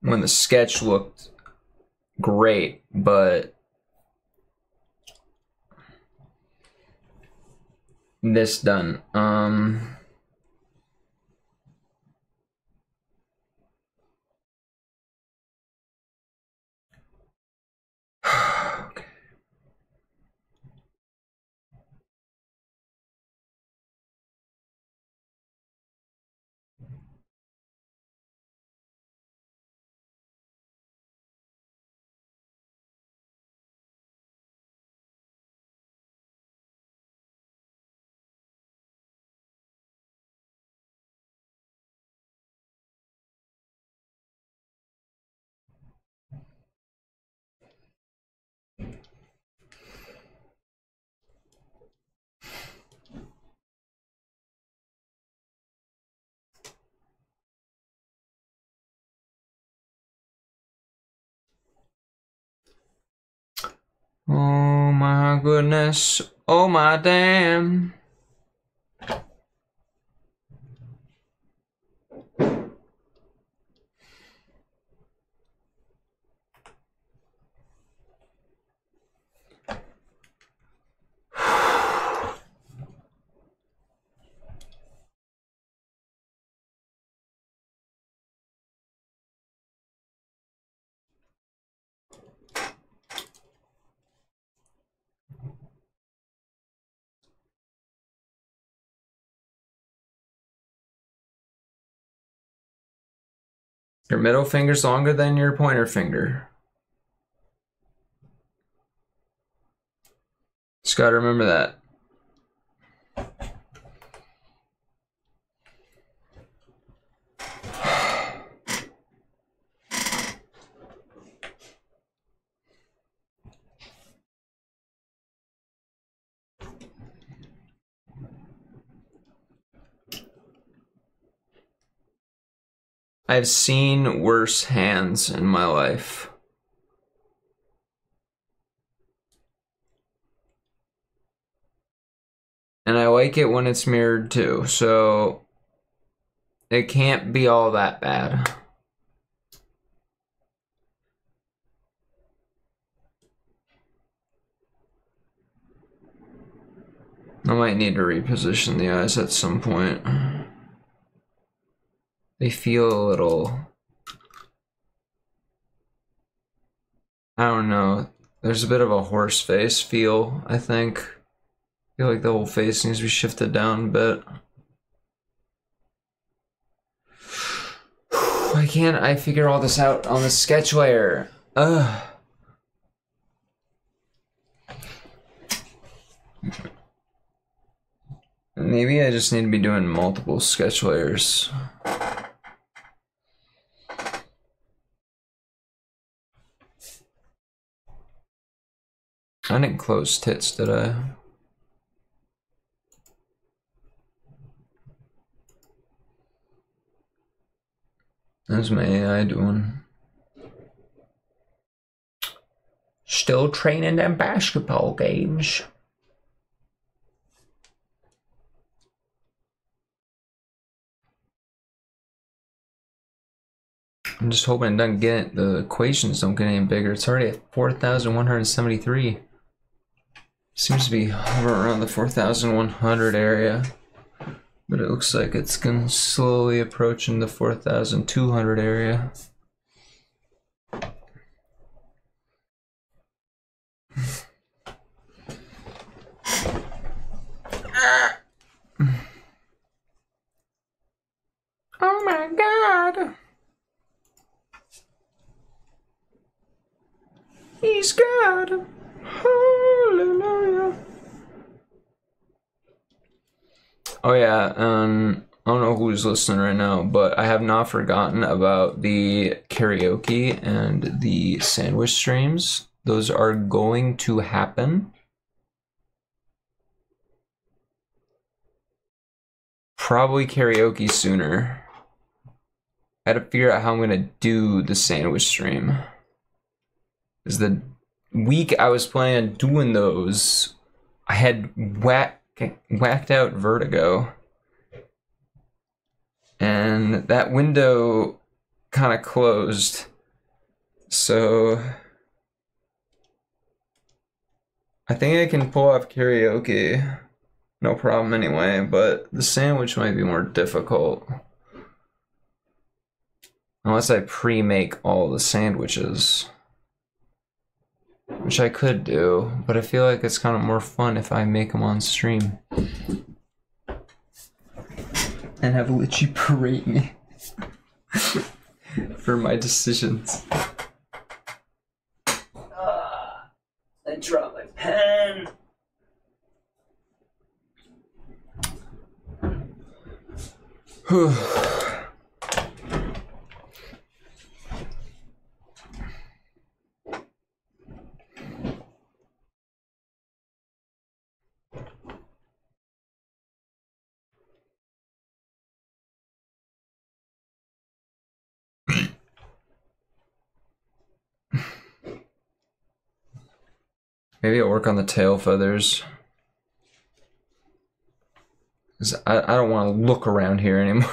When the sketch looked great, but this done. Um Oh my goodness. Oh my damn. Your middle finger's longer than your pointer finger. Just gotta remember that. I've seen worse hands in my life. And I like it when it's mirrored too, so it can't be all that bad. I might need to reposition the eyes at some point. They feel a little. I don't know. There's a bit of a horse face feel, I think. I feel like the whole face needs to be shifted down a bit. Why can't I figure all this out on the sketch layer? Ugh. Maybe I just need to be doing multiple sketch layers. I didn't close tits, did I? How's my AI doing? Still training them basketball games. I'm just hoping it doesn't get the equations don't get any bigger. It's already at 4,173. Seems to be hovering around the 4,100 area, but it looks like it's going slowly approaching the 4,200 area. Oh my god! He's good! Hallelujah. Oh yeah, um I don't know who's listening right now, but I have not forgotten about the karaoke and the sandwich streams. Those are going to happen. Probably karaoke sooner. I had to figure out how I'm gonna do the sandwich stream. Is the week I was planning on doing those, I had whack, whacked out vertigo. And that window kind of closed. So I think I can pull off karaoke. No problem anyway, but the sandwich might be more difficult. Unless I pre-make all the sandwiches. Which I could do, but I feel like it's kind of more fun if I make them on stream. And have Litchi berate me for my decisions. Ah, I dropped my pen. Maybe I'll work on the tail feathers. 'Cause I, I don't want to look around here anymore.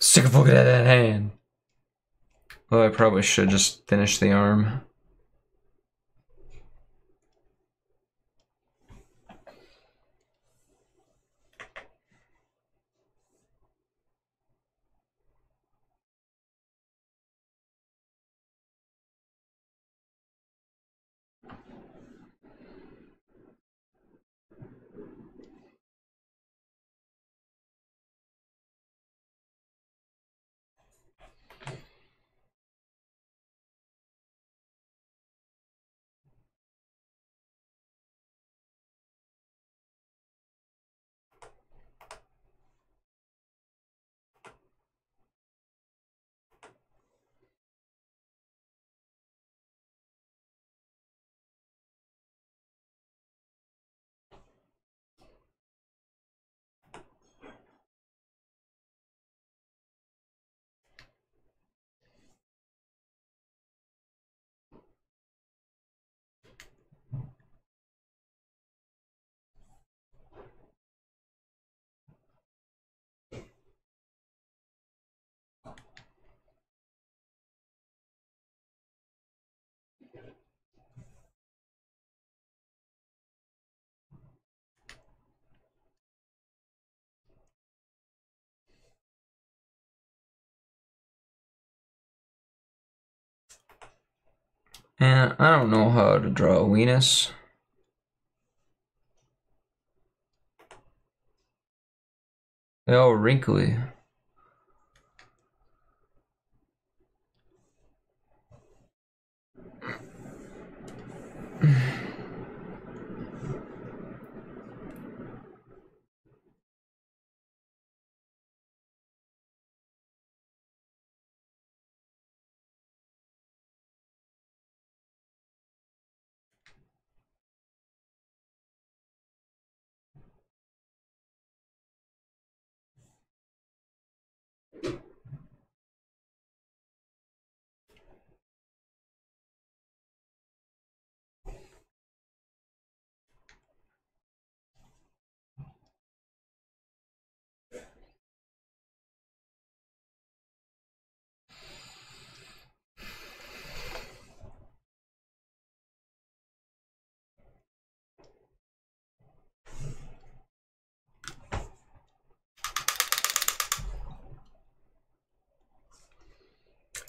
Sick of looking at that hand. Well, I probably should just finish the arm. And I don't know how to draw a weenus. They're all wrinkly.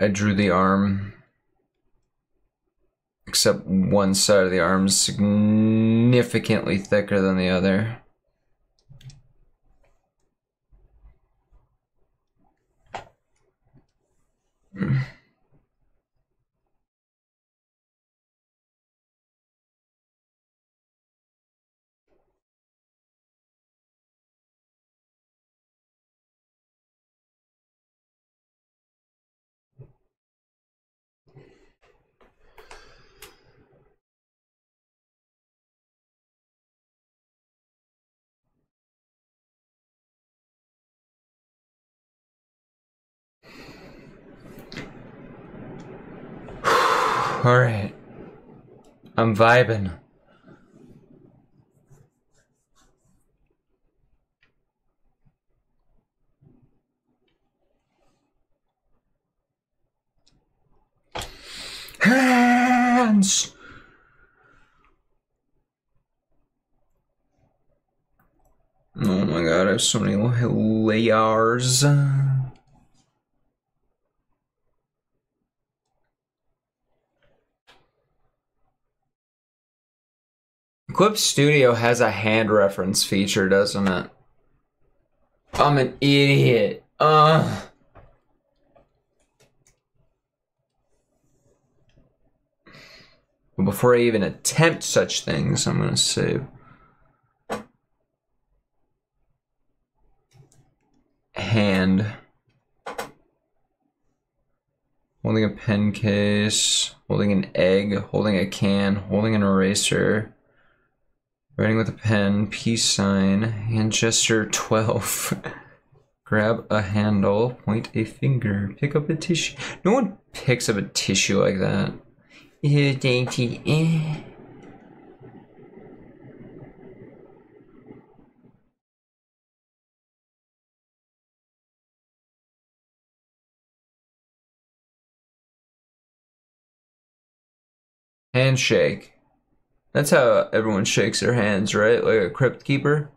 I drew the arm. Except one side of the arm is significantly thicker than the other. Alright. I'm vibing. Hands! Oh my god, I have so many layers. Clip Studio has a hand reference feature, doesn't it? I'm an idiot. Uh. Before I even attempt such things, I'm gonna save. Hand. Holding a pen case, holding an egg, holding a can, holding an eraser. Writing with a pen, peace sign, hand gesture 12. Grab a handle, point a finger, pick up a tissue. No one picks up a tissue like that. Ew, dainty. Eh. Handshake. That's how everyone shakes their hands, right? Like a crypt keeper.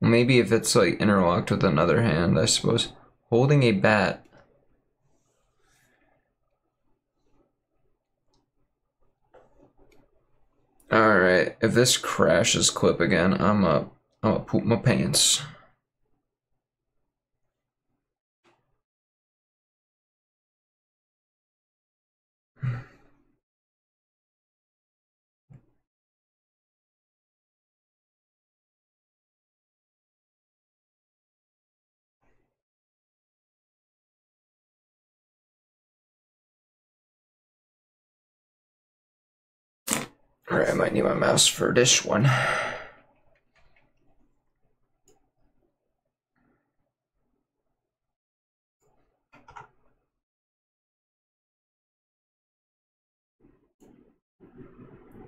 Maybe if it's like interlocked with another hand, I suppose. Holding a bat. Alright, if this crashes clip again, I'm up. I'm gonna poop my pants. Alright, I might need my mouse for this one.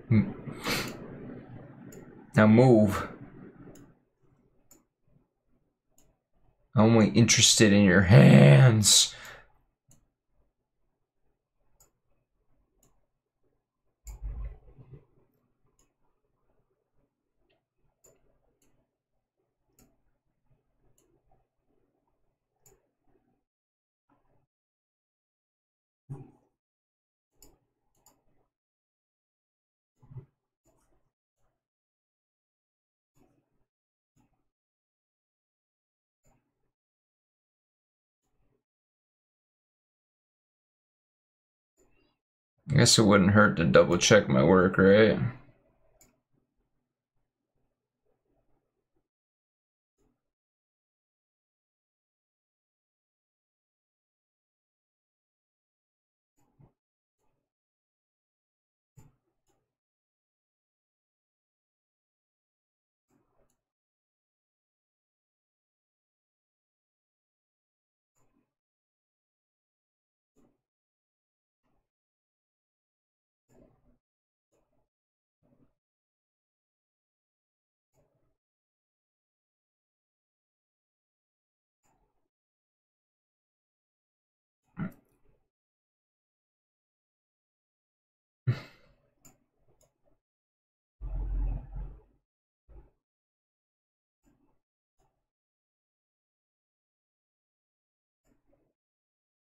Hmm. Now move. I'm only interested in your hands. I guess it wouldn't hurt to double check my work, right?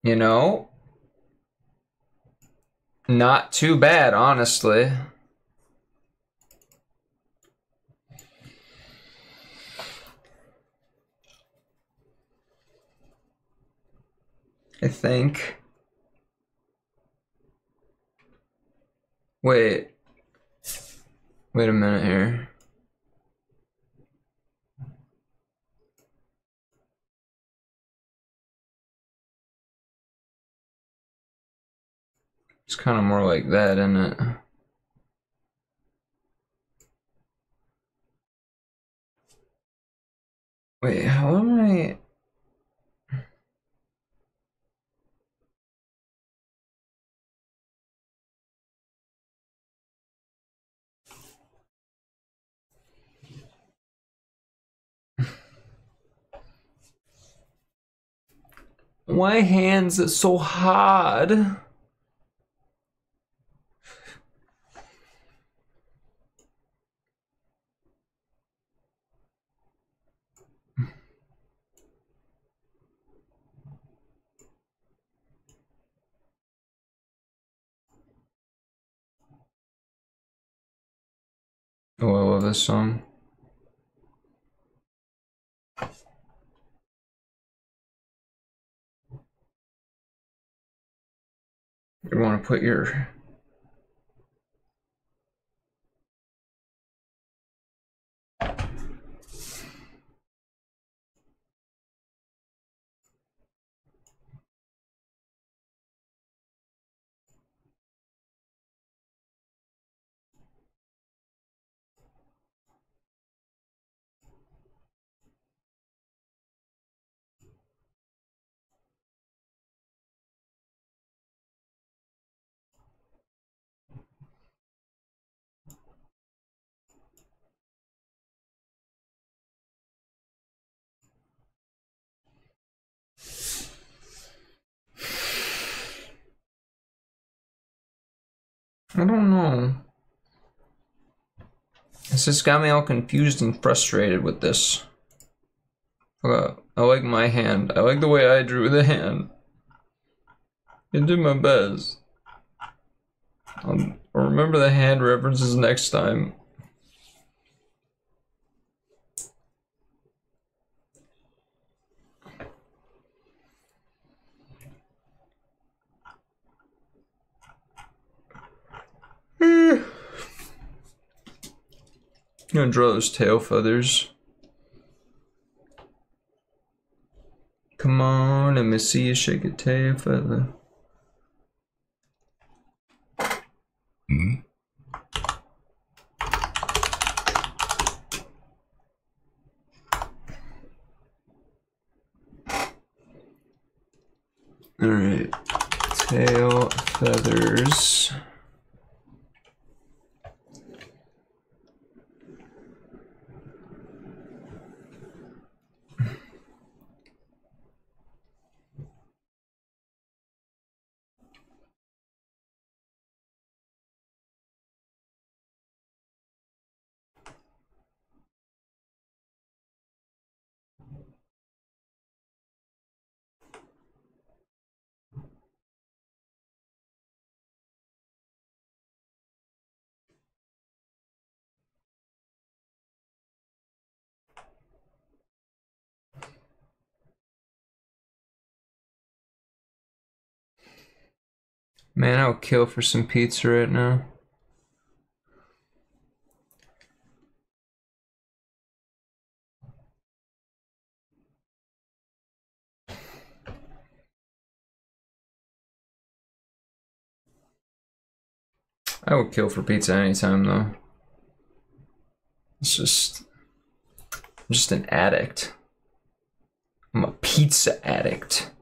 You know? Not too bad, honestly. I think. Wait. Wait a minute here. It's kind of more like that, isn't it? Wait, how am I? My hands are so hard. Oh, I love this song. You want to put your I don't know. This just got me all confused and frustrated with this. Uh, I like my hand. I like the way I drew the hand. I did my best. I'll remember the hand references next time. I'm gonna draw those tail feathers. Come on, let me see you shake a tail feather. Hmm. All right, tail feathers. Man, I would kill for some pizza right now. I would kill for pizza anytime though. It's just I'm just an addict. I'm a pizza addict.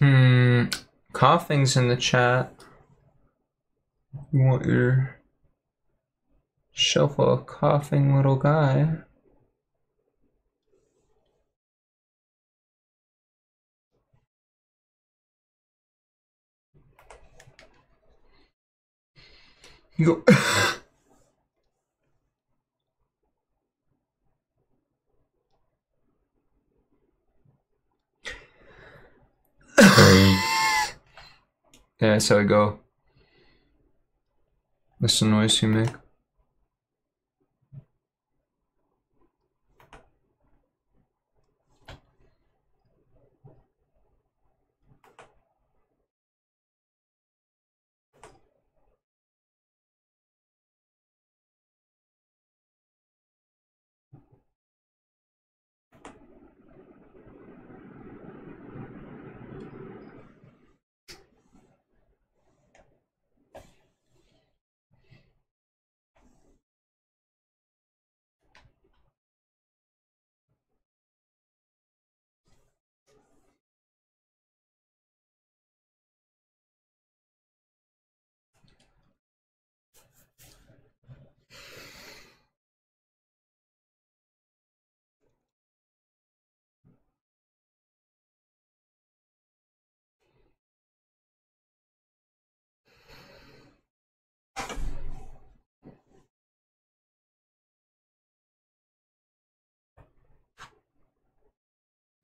Hmm. Coughing's in the chat. You want your shelf full of coughing little guy? You go. yeah, so I go. That's the noise you make.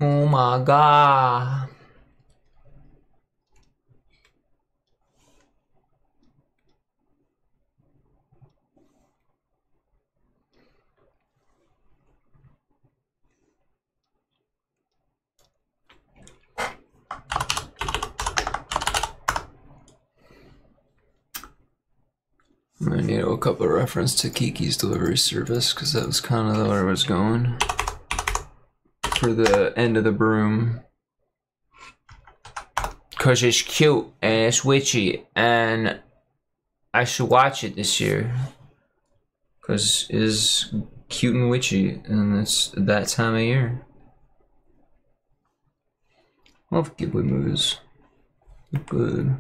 Oh my god. I need to look up a reference to Kiki's delivery service because that was kind of where I was going for the end of the broom. Cause it's cute and it's witchy and I should watch it this year. Cause it is cute and witchy and it's that time of year. Love Ghibli movies. Good.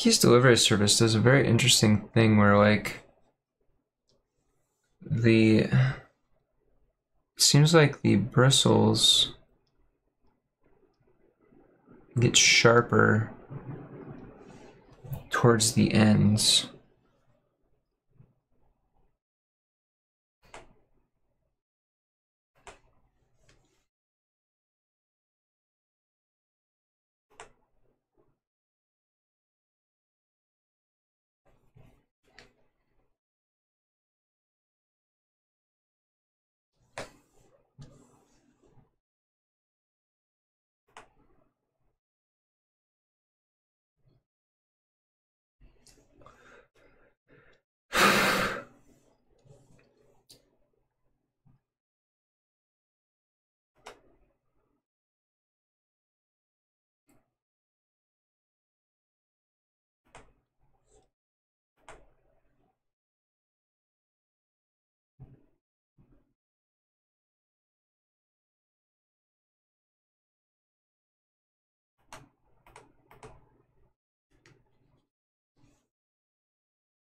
His delivery service does a very interesting thing where like the seems like the bristles get sharper towards the ends.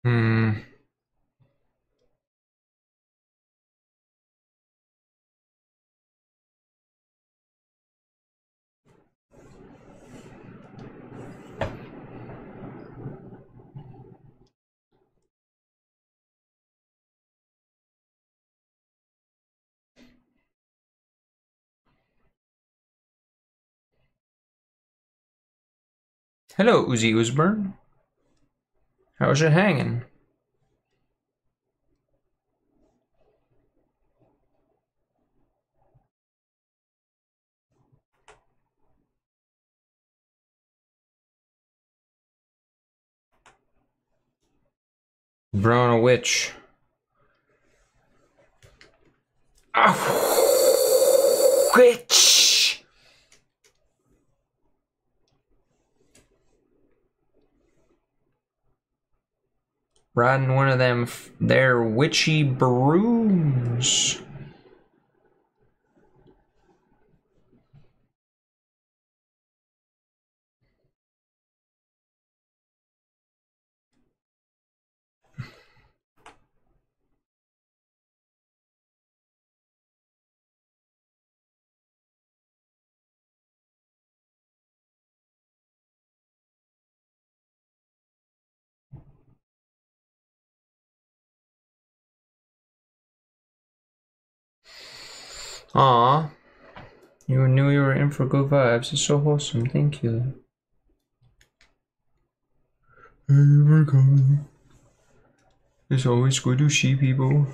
Hmm. Hello, Uzi Usburn. How's it hanging? Brown a witch. Witch! Riding one of them, their witchy brooms. Aw. You knew you were in for good vibes. It's so wholesome. Thank you. Hey, we're coming. It's always good to see people.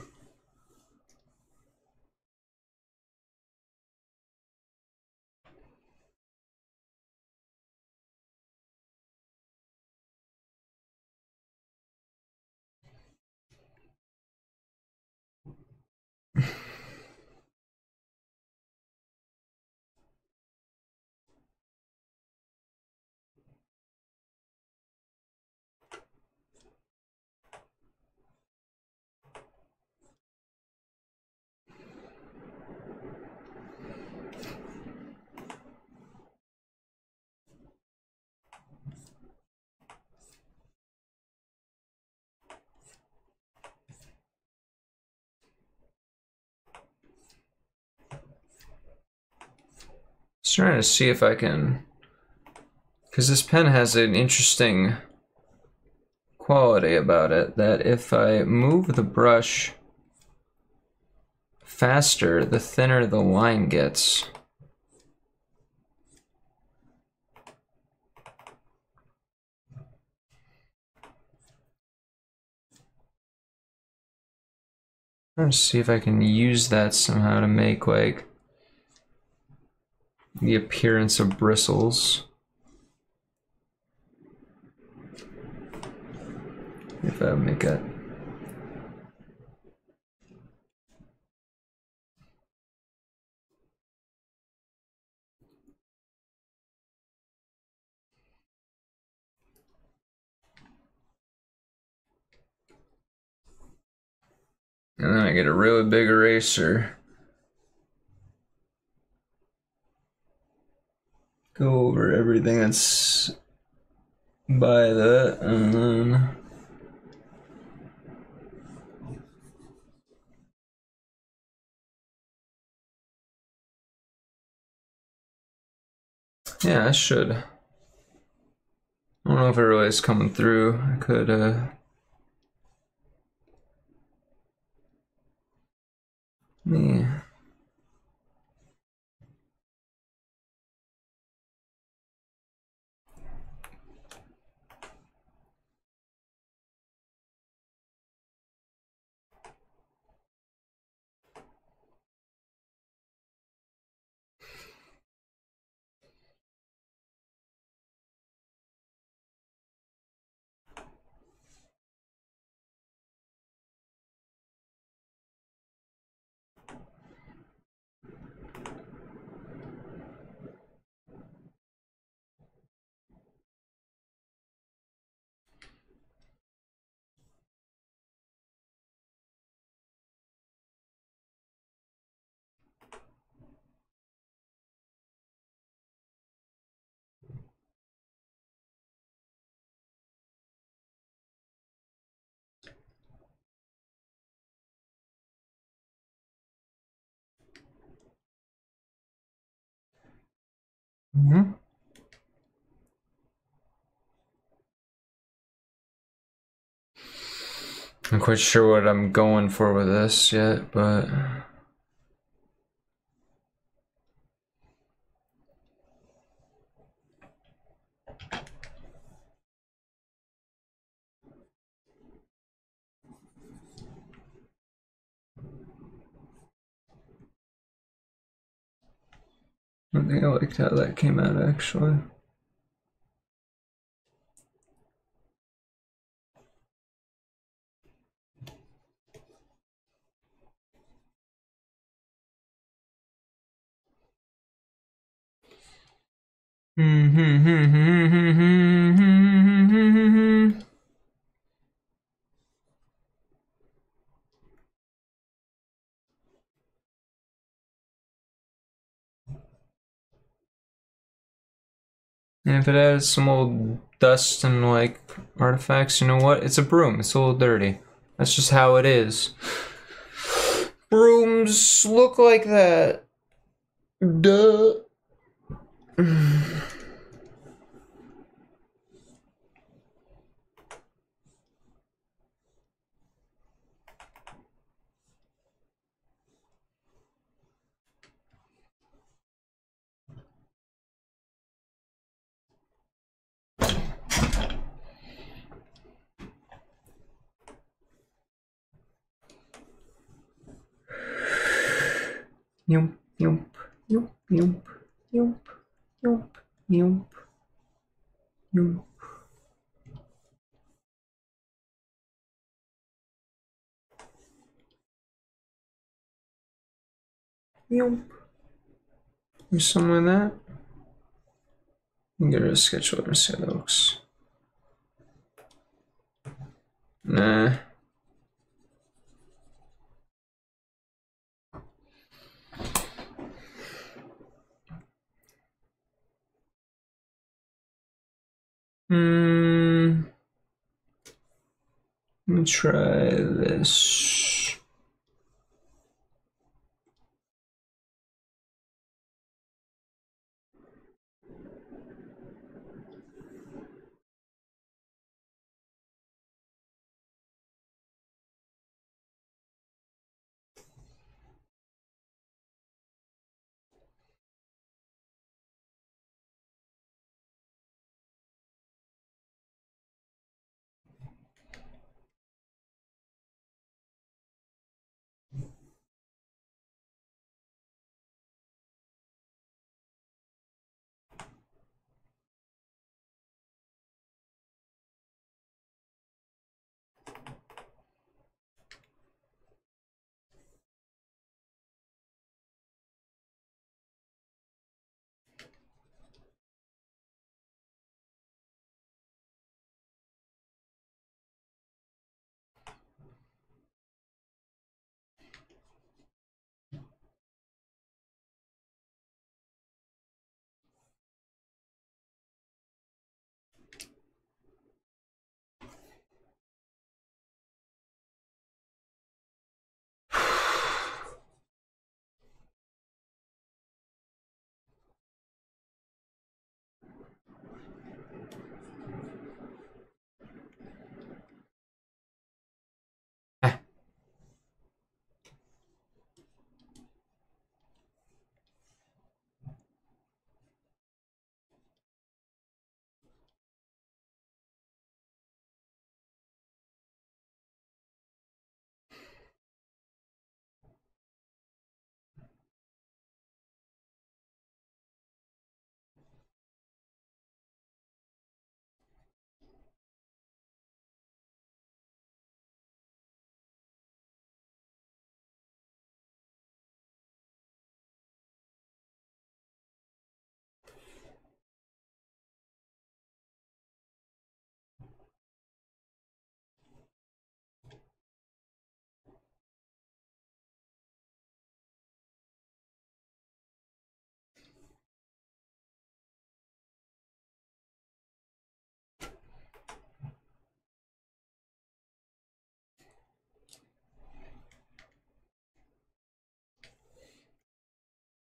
Just trying to see if I can. Because this pen has an interesting quality about it that if I move the brush faster, the thinner the line gets. Trying to see if I can use that somehow to make like the appearance of bristles. If I make it. And then I get a really big eraser. Go over everything that's by that, and then. Yeah, I should. I don't know if it really is coming through. I could, uh. Me. Hmm I'm quite sure what I'm going for with this yet, but I think I liked how that came out actually. Hmm, hmm, hmm, And if it has some old dust and like artifacts, you know what? It's a broom. It's a little dirty. That's just how it is. Brooms look like that. Duh. Yump, yump, yump, yump, yump, yump, yump, yump. Yump. There's something like that. Get rid of sketch over see how that looks. Nah. Hmm. Let me try this.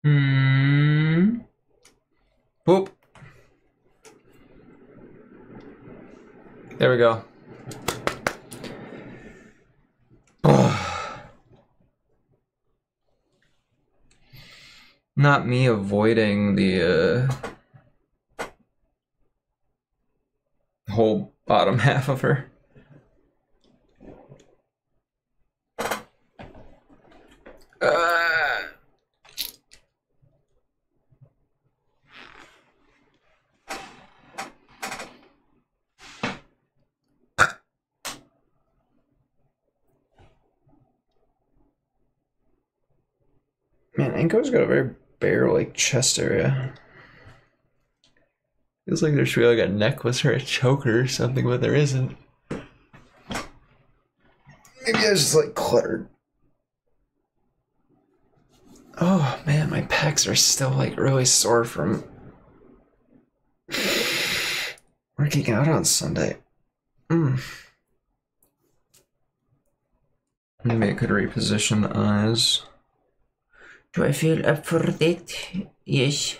Hmm. Boop. There we go. Not me avoiding the uh, whole bottom half of her. Uh, Man, Anko's got a very bare like chest area. Feels like there should be like a necklace or a choker or something, but there isn't. Maybe I was just like cluttered. Oh man, my pecs are still like really sore from working out on Sunday. Mm. Maybe I could reposition the eyes. Do I feel up that? Yes.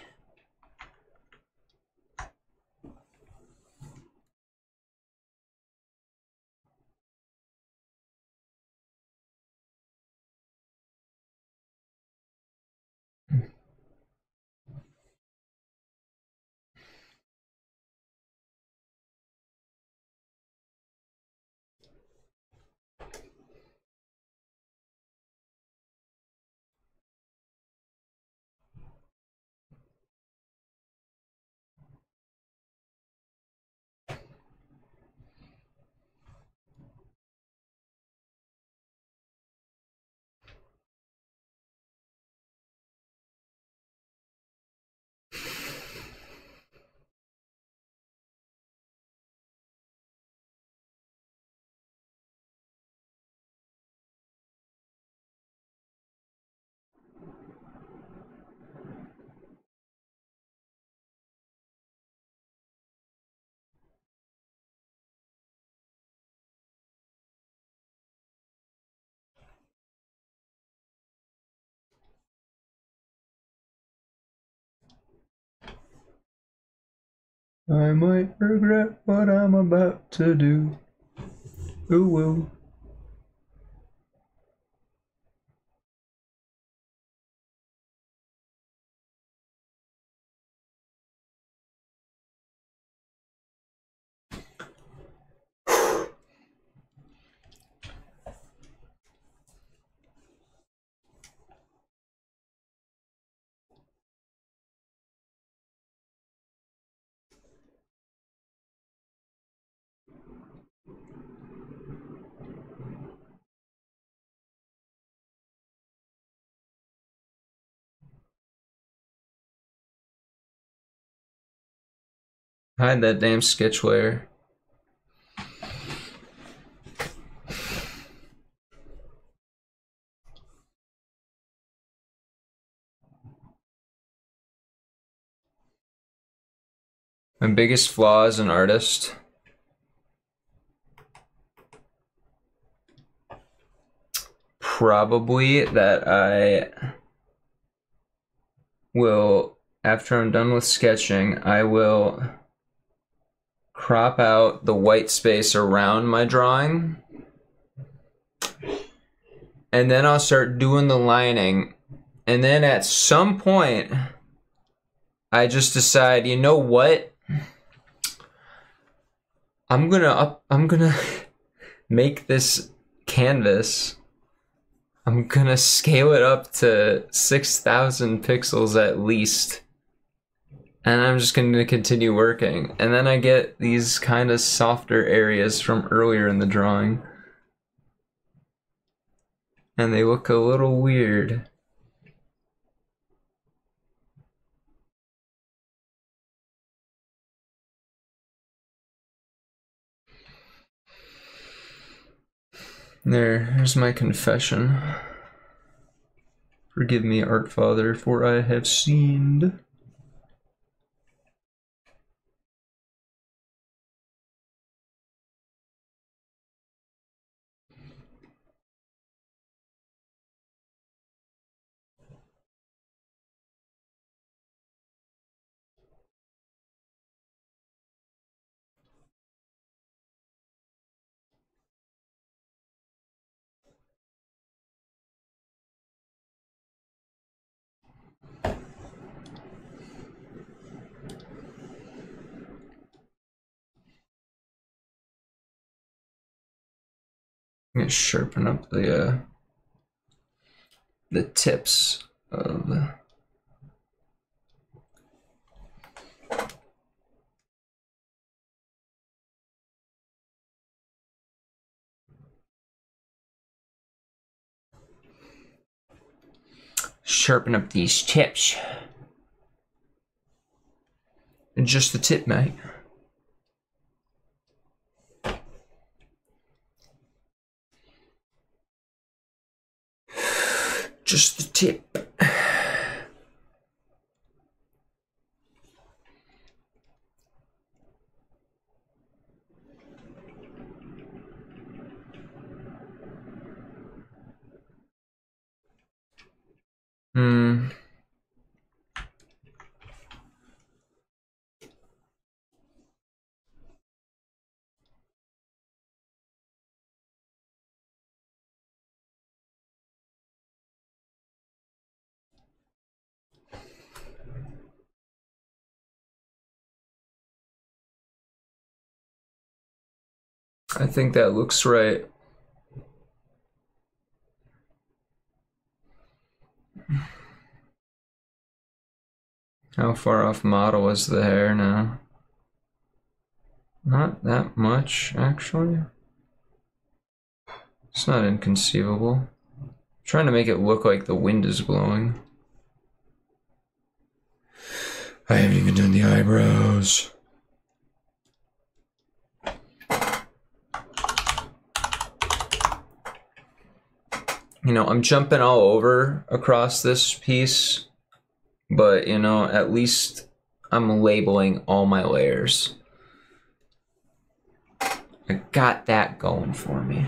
I might regret what I'm about to do. Who will? Hide that damn sketch layer. My biggest flaw as an artist. Probably that I will, after I'm done with sketching, I will crop out the white space around my drawing. And then I'll start doing the lining. And then at some point, I just decide, you know what? I'm gonna up, I'm gonna make this canvas. I'm gonna scale it up to 6,000 pixels at least and I'm just going to continue working. And then I get these kind of softer areas from earlier in the drawing. And they look a little weird. There, here's my confession. Forgive me, Art Father, for I have sinned. I'm gonna sharpen up the uh, the tips of Sharpen up these tips. Just the tip, mate. Just the tip. I think that looks right. How far off model is the hair now? Not that much, actually. It's not inconceivable. trying to make it look like the wind is blowing. I haven't even done the eyebrows. You know, I'm jumping all over across this piece, but you know, at least I'm labeling all my layers. I got that going for me.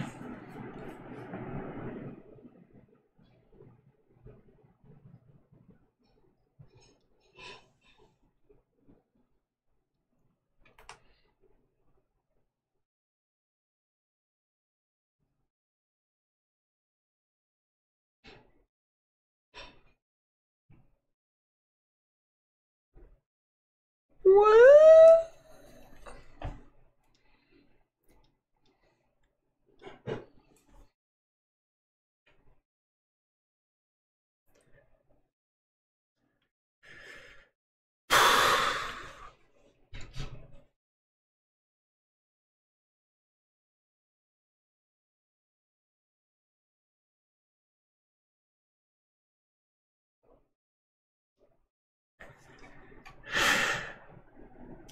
What?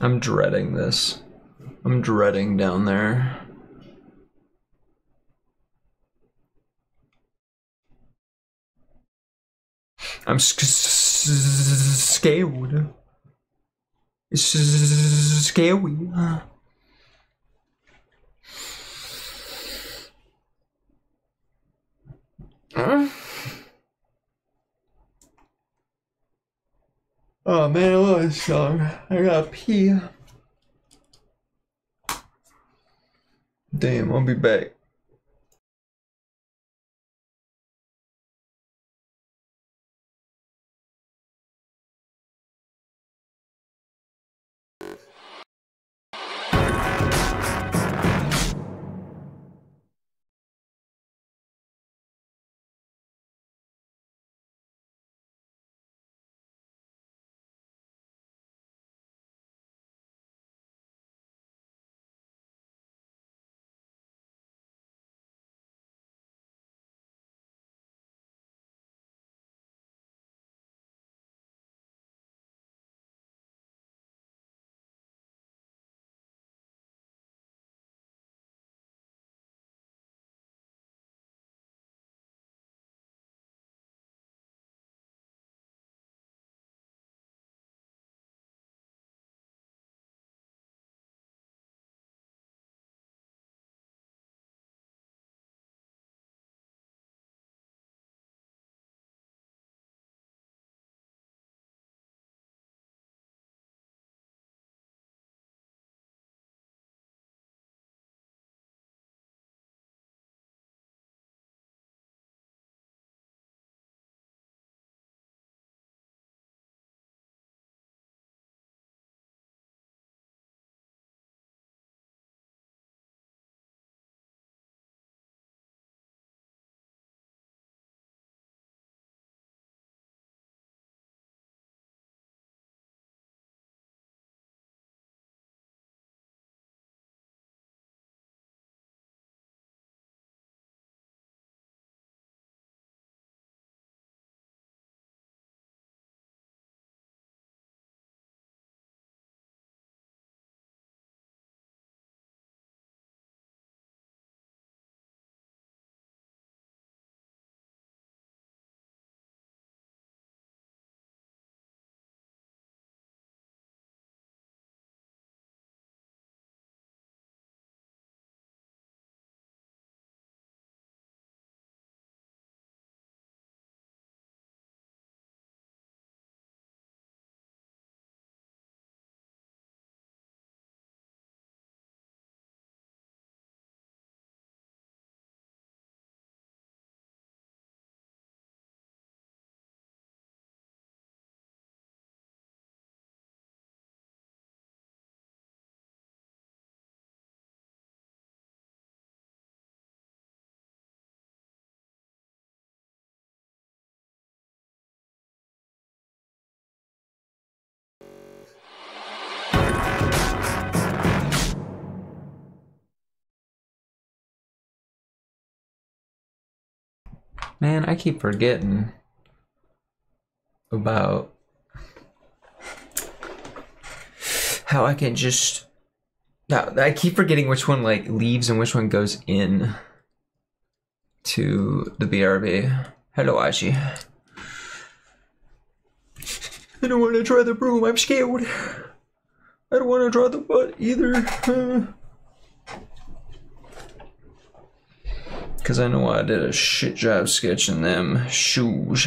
I'm dreading this. I'm dreading down there. I'm scared. It's scary. Huh? Oh man, I love this song. I gotta pee. Damn, I'll be back. Man, I keep forgetting about how I can just. I keep forgetting which one like leaves and which one goes in to the BRB. Hello, Ashi. I don't want to try the broom. I'm scared. I don't want to draw the butt either. Because I know I did a shit job sketching them shoes.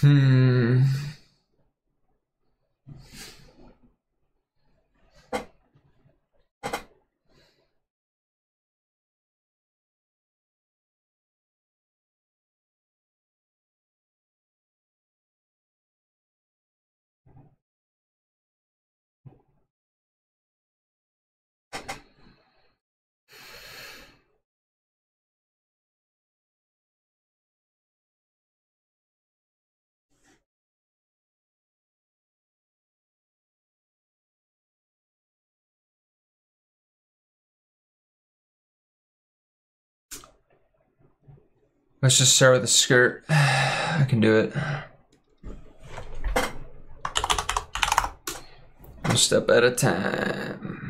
Hmm. Let's just start with the skirt. I can do it. One step at a time.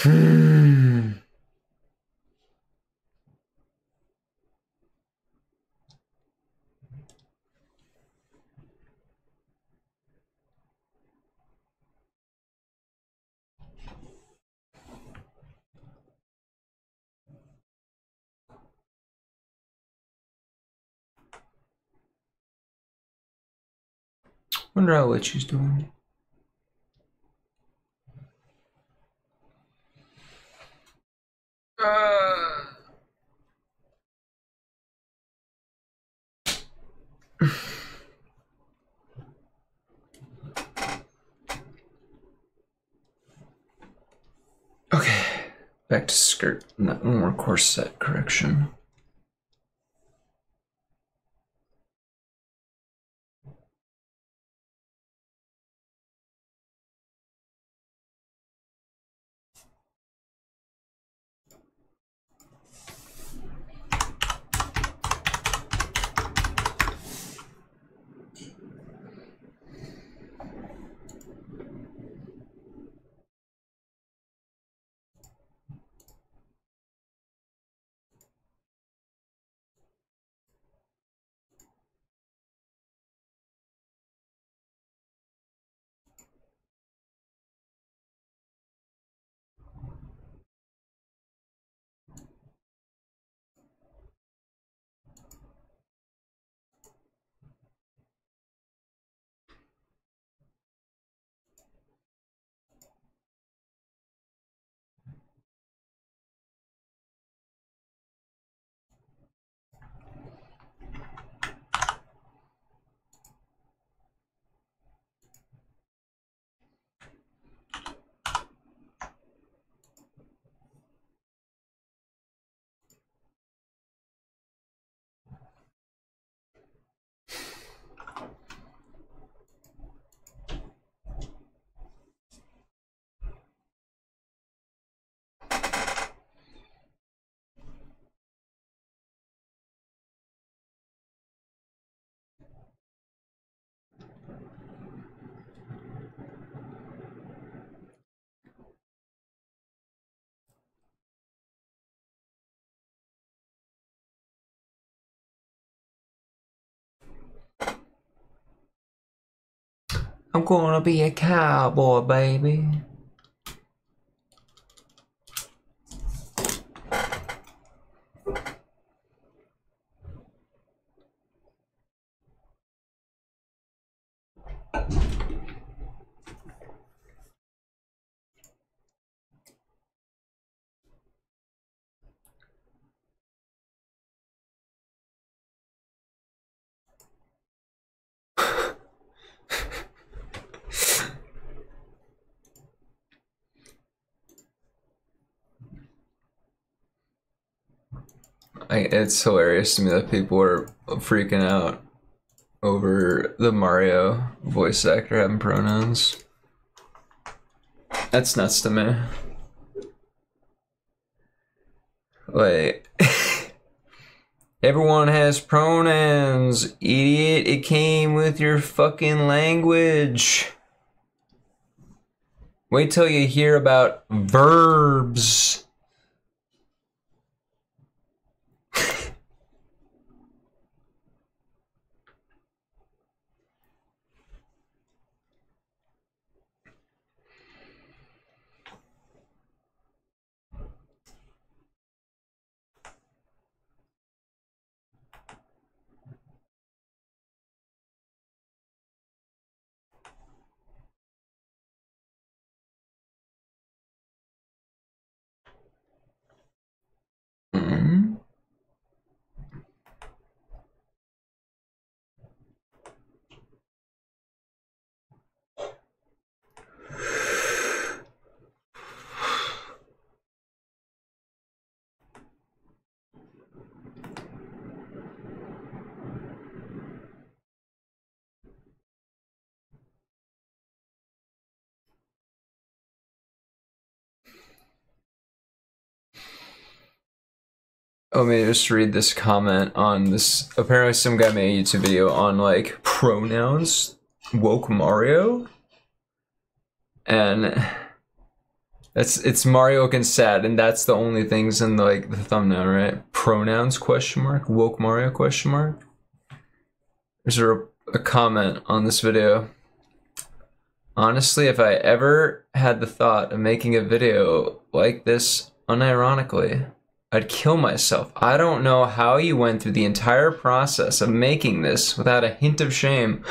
Wonder how what she's doing. Okay, back to skirt. Not more corset correction. I'm gonna be a cowboy, baby. I, it's hilarious to me that people are freaking out over the Mario voice actor having pronouns. That's nuts to me. Like, everyone has pronouns, idiot. It came with your fucking language. Wait till you hear about verbs. Let me just read this comment on this. Apparently, some guy made a YouTube video on like pronouns, woke Mario, and that's it's Mario looking sad, and that's the only things in like the thumbnail, right? Pronouns question mark woke Mario question mark. There's a, a comment on this video. Honestly, if I ever had the thought of making a video like this unironically, I'd kill myself. I don't know how you went through the entire process of making this without a hint of shame.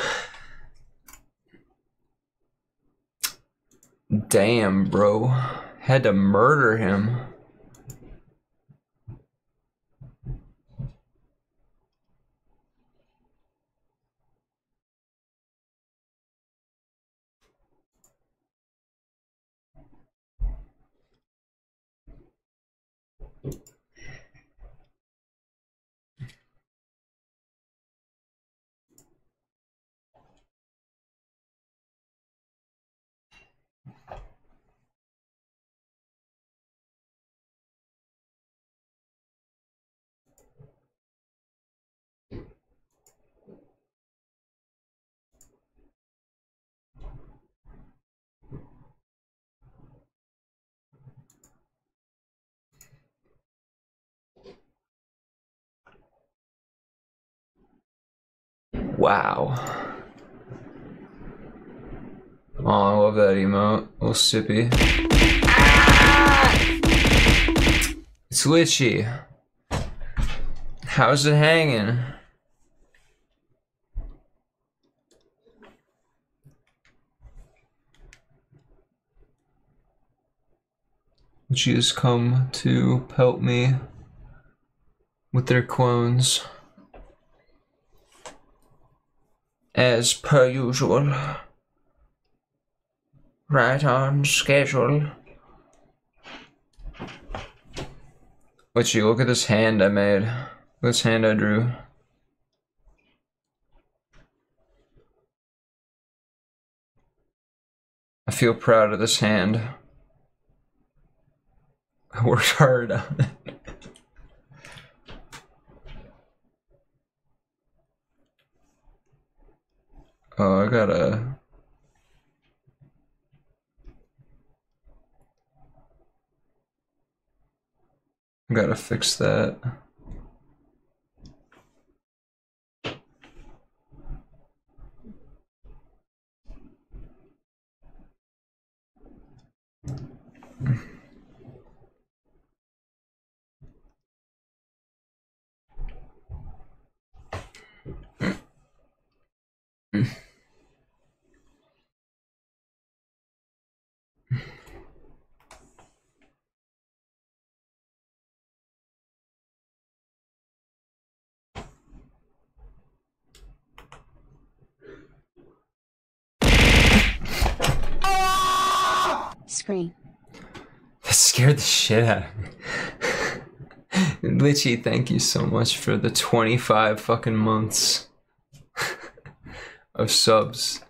Damn, bro. Had to murder him. Wow. Oh, I love that emote. Little sippy. It's glitchy. How's it hanging? She has come to pelt me with their clones. As per usual. Right on schedule. But you look at this hand I made. This hand I drew. I feel proud of this hand. I worked hard on it. Oh, I gotta. I gotta fix that. Screen. That scared the shit out of me. Litchy, thank you so much for the 25 fucking months of subs.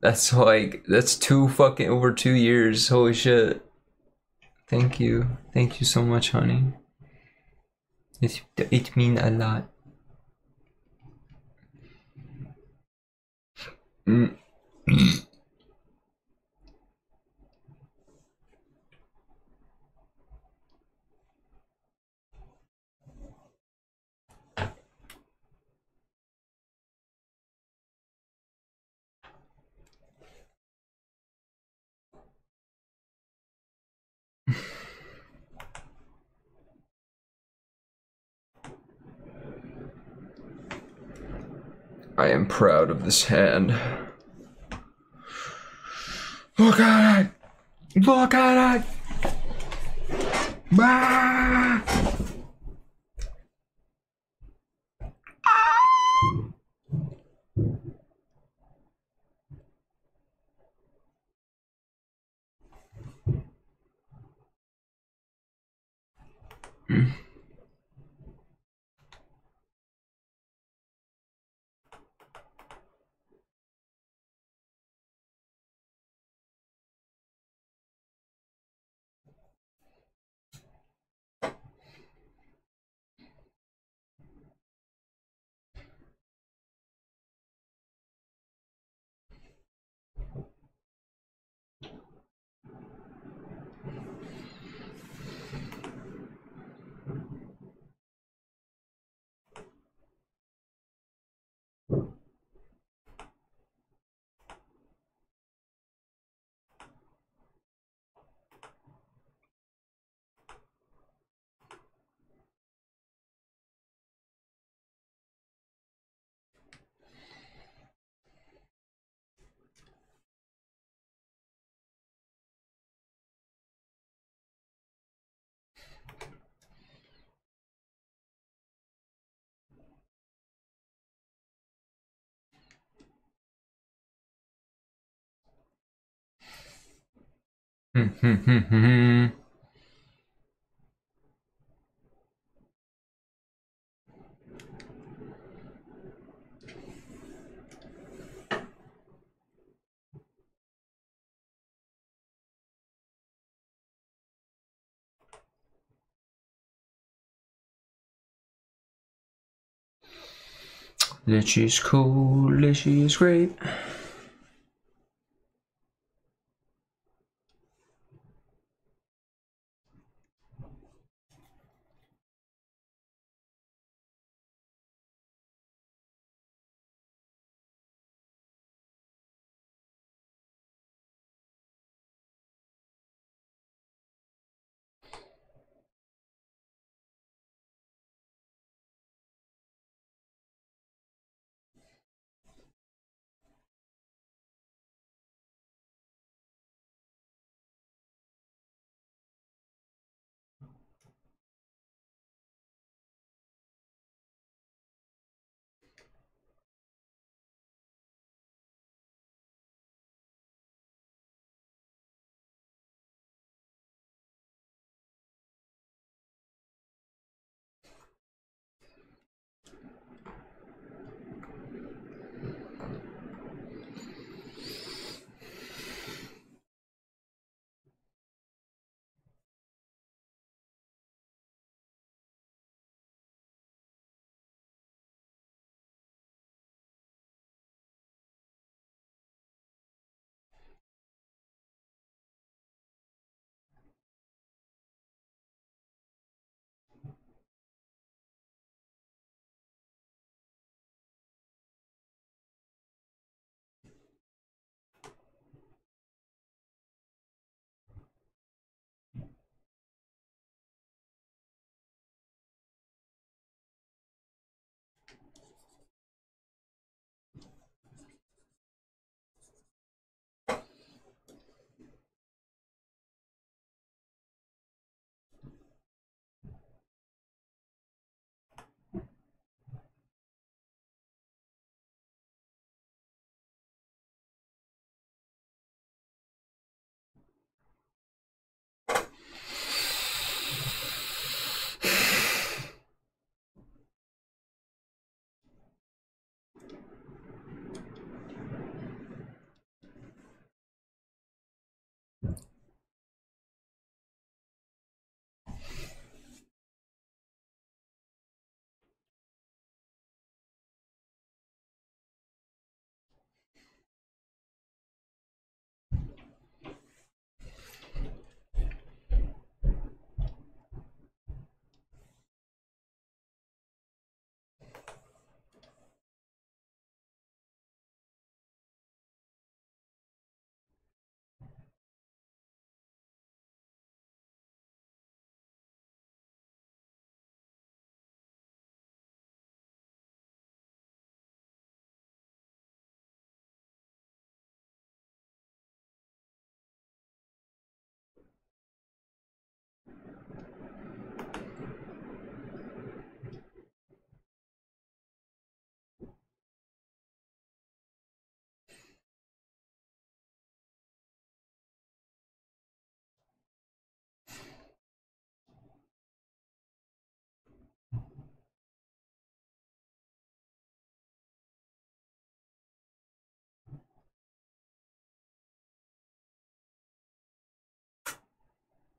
That's like, that's two fucking, over two years. Holy shit. Thank you. Thank you so much, honey. It, it mean a lot. Mm. I am proud of this hand. Look at it! Look at it! Ah! Litchy's cool, Litchy is great.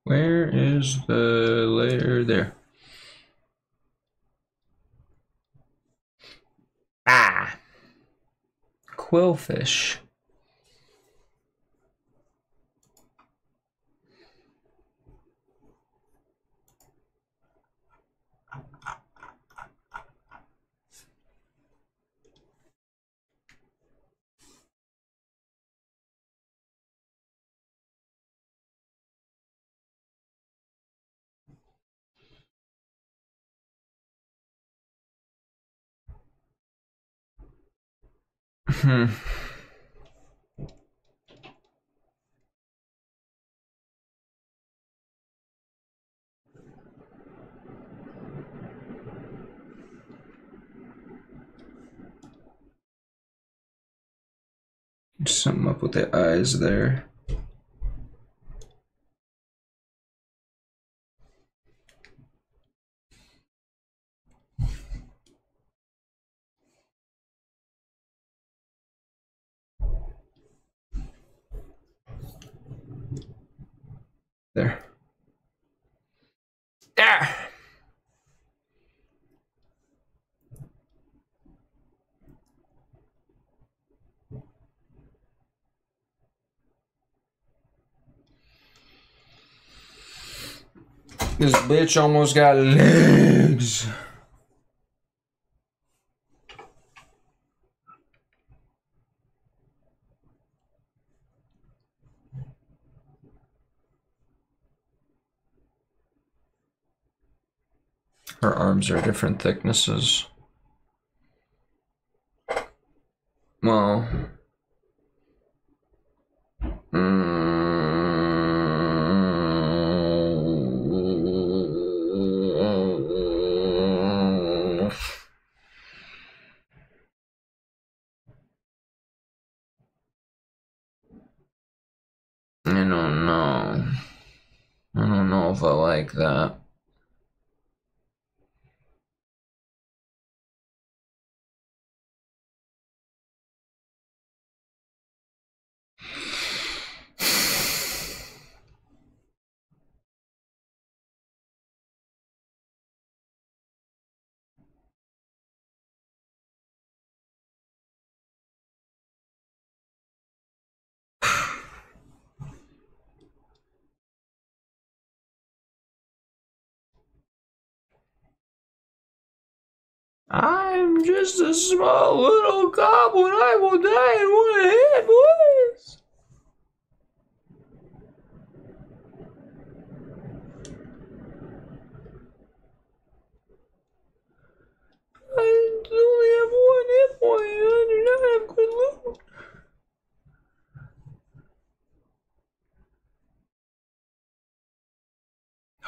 Where is the layer there? Ah. Quillfish. Hmm. Something up with the eyes there. There. There. This bitch almost got legs. Her arms are different thicknesses. Well. mm, I don't know. I don't know if I like that. I'm just a small little goblin. I will die in one hit, boys. I only have one hit point. I do not have good loot.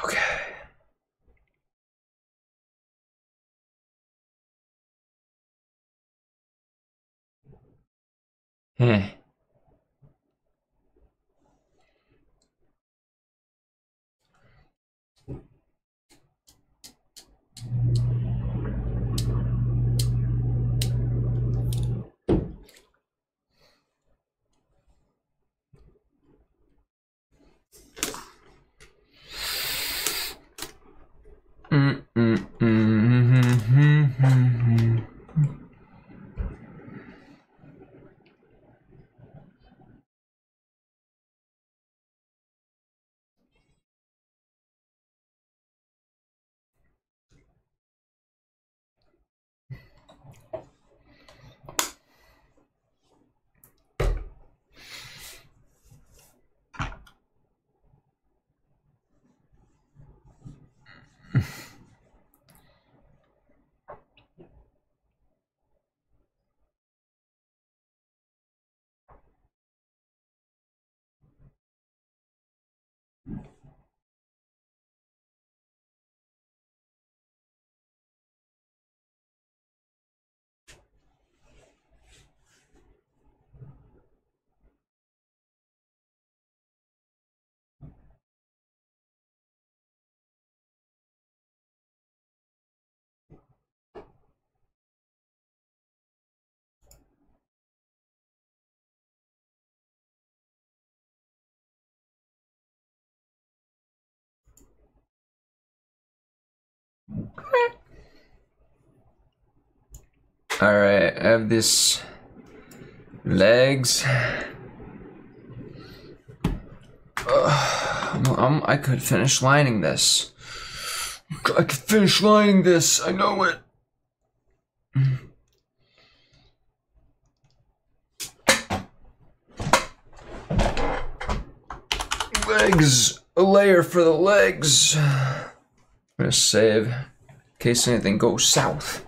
Okay. 哎。Alright, I have this legs. Ugh, I'm- I'm- could finish lining this. I could finish lining this. I know it. Legs. A layer for the legs. I'm gonna save case anything goes south.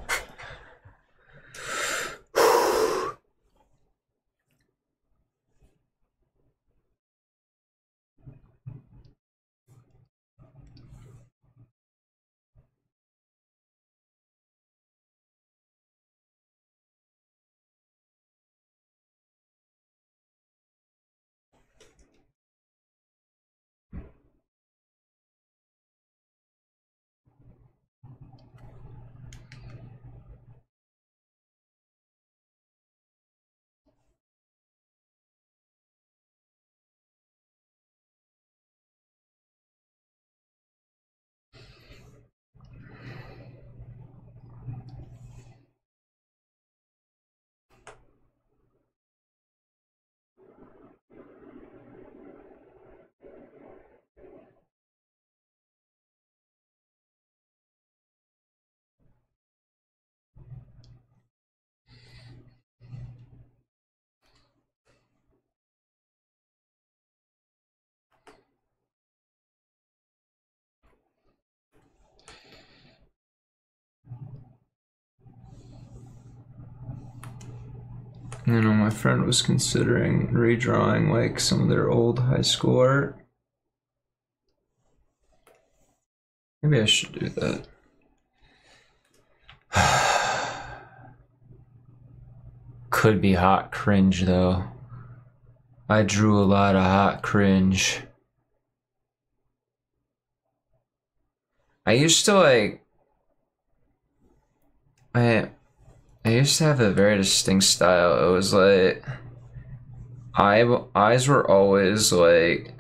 You know, my friend was considering redrawing like some of their old high school art. Maybe I should do that. Could be hot cringe though. I drew a lot of hot cringe. I used to like I I used to have a very distinct style. It was like eye eyes were always like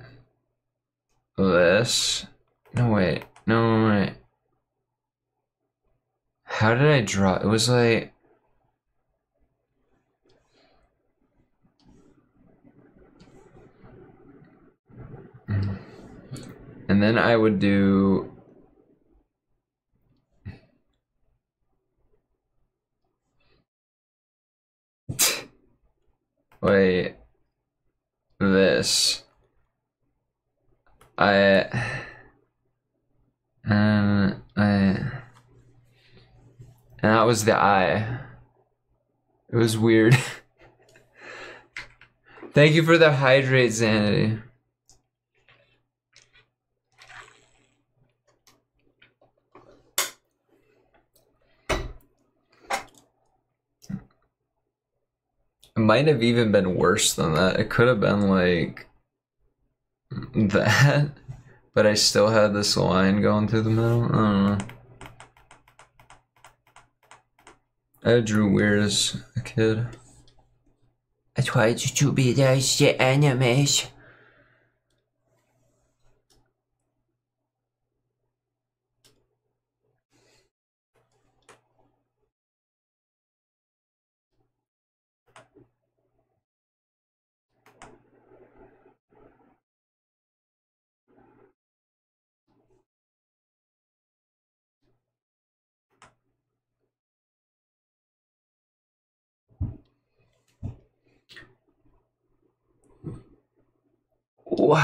this. No wait, no wait. How did I draw? It was like and then I would do Wait. This. I. Um, I. And that was the eye. It was weird. Thank you for the hydrate, Zanity. It might have even been worse than that. It could have been like that, but I still had this line going through the middle. I don't know. I drew weird as a kid. I tried to be those enemies. 我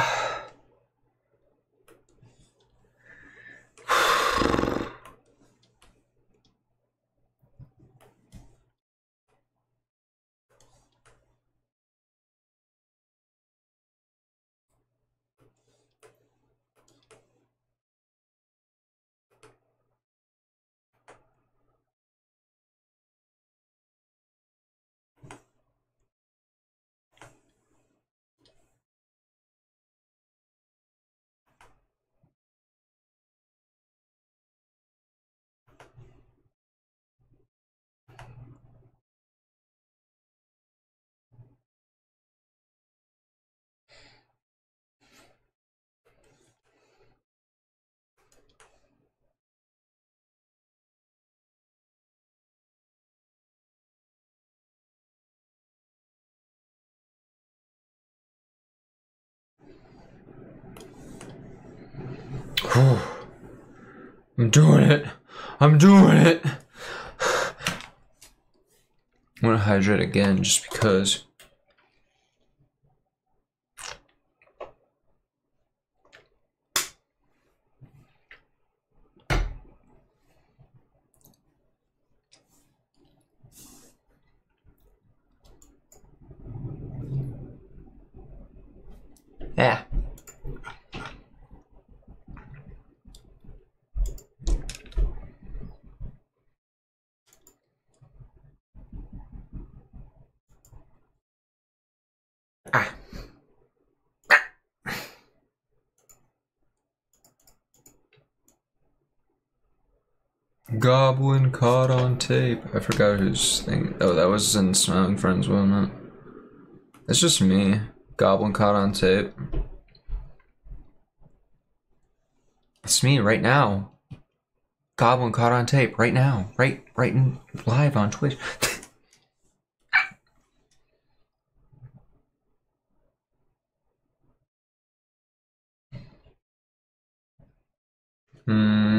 Whew. I'm doing it. I'm doing it. I'm gonna hydrate again just because. Yeah. Goblin caught on tape. I forgot whose thing. Oh, that was in Smiling Friends, wasn't it? It's just me. Goblin caught on tape. It's me right now. Goblin caught on tape right now. Right, right in live on Twitch. Hmm.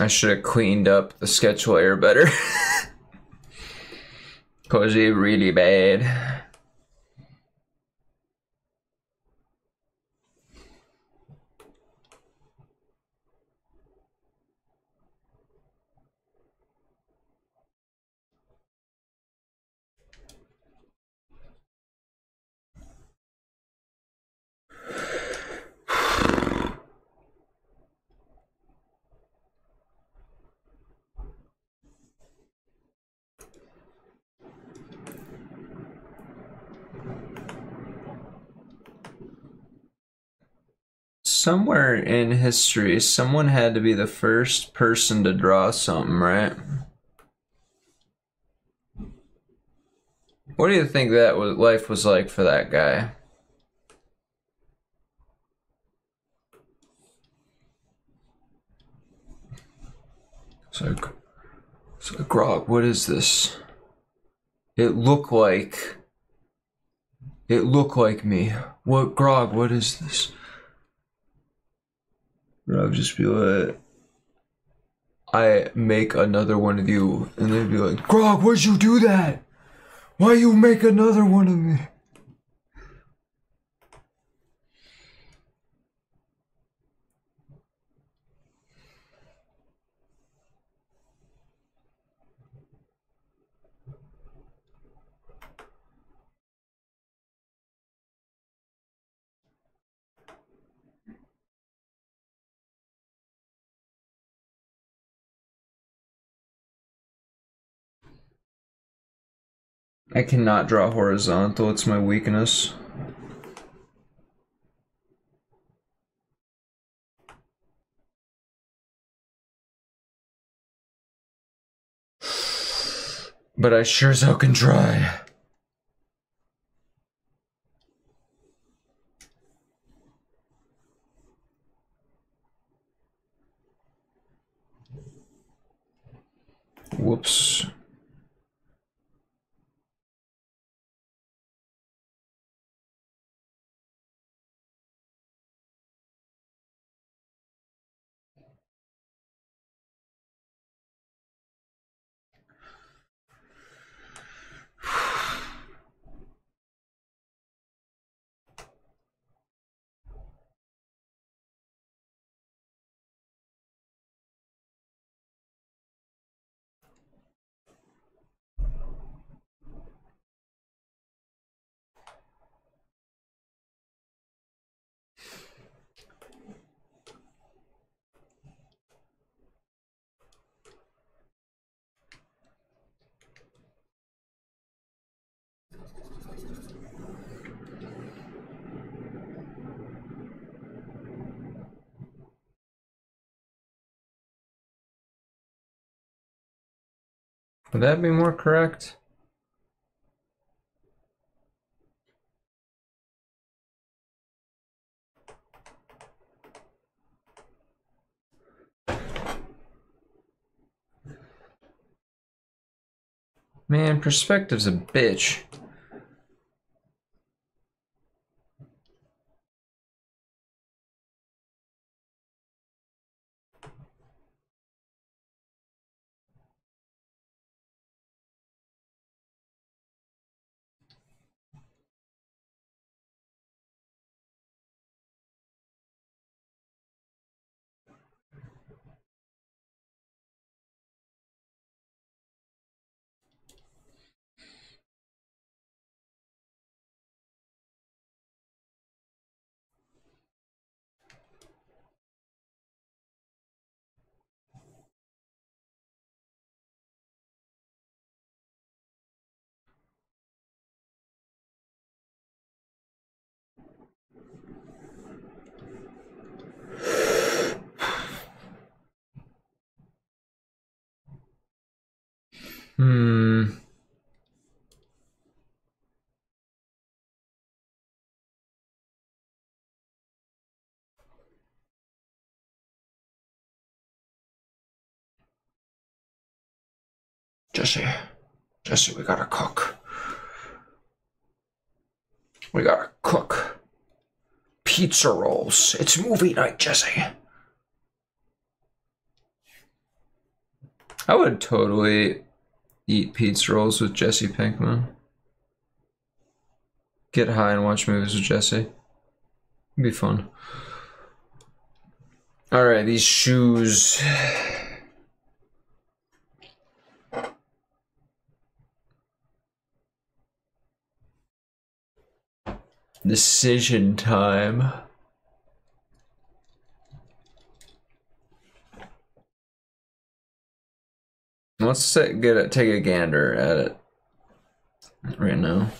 I should have cleaned up the sketch layer better. Cause it really bad. Somewhere in history, someone had to be the first person to draw something, right? What do you think that was, life was like for that guy? It's like, Grog, what is this? It looked like, it looked like me. What, Grog, what is this? And I would just be like, I make another one of you, and they'd be like, Grog, why'd you do that? Why you make another one of me? I cannot draw horizontal, it's my weakness. But I sure as hell can try. Would that be more correct? Man, perspective's a bitch. Hmm. Jesse, Jesse, we gotta cook. We gotta cook. Pizza rolls. It's movie night, Jesse. I would totally eat pizza rolls with Jesse Pinkman. Get high and watch movies with Jesse. It'd be fun. Alright, these shoes. Decision time. Let's get take a gander at it right now.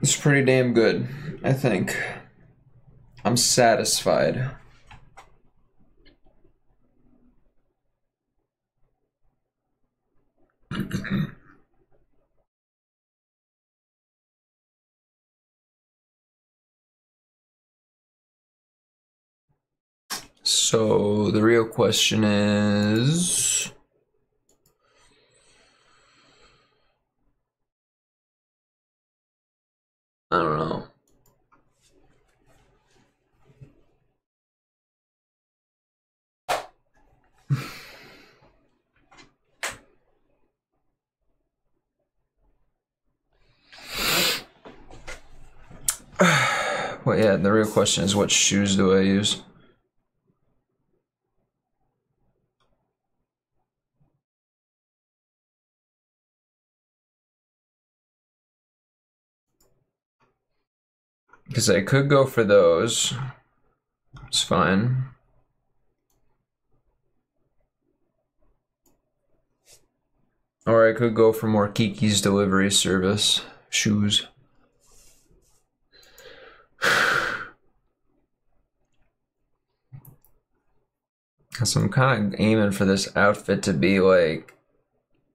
It's pretty damn good, I think. I'm satisfied. So the real question is I don't know. well, yeah, the real question is what shoes do I use? Because I could go for those. It's fine. Or I could go for more Kiki's delivery service shoes. so I'm kind of aiming for this outfit to be like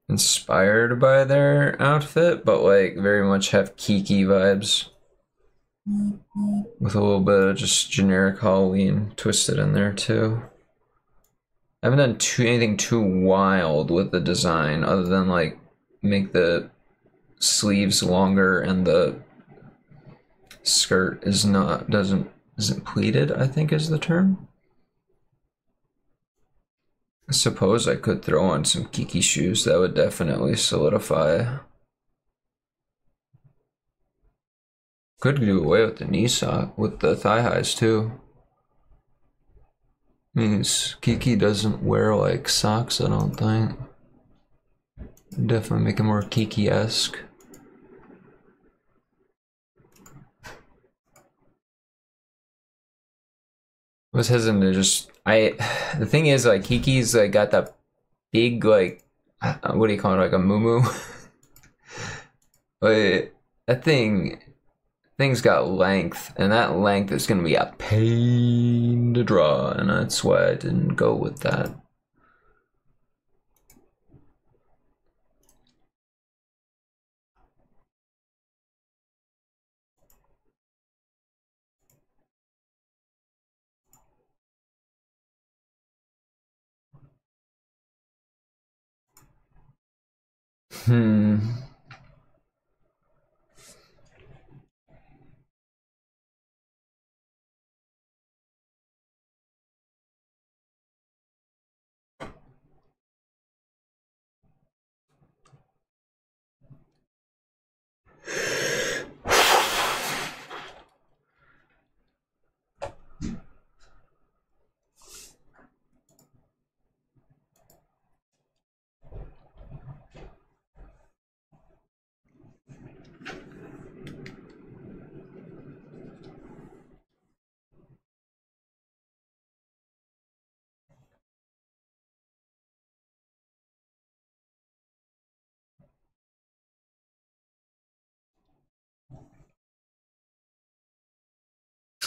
inspired by their outfit, but like very much have Kiki vibes with a little bit of just generic Halloween twisted in there too. I haven't done too anything too wild with the design other than like make the sleeves longer and the skirt is not doesn't isn't pleated, I think is the term. I suppose I could throw on some Kiki shoes that would definitely solidify Could do away with the knee sock, with the thigh highs too. Means Kiki doesn't wear like socks, I don't think. Definitely make it more Kiki esque. was hesitant to just I. The thing is, like Kiki's like got that big like uh, what do you call it, like a moo but that thing things got length, and that length is going to be a pain to draw, and that's why I didn't go with that. Hmm.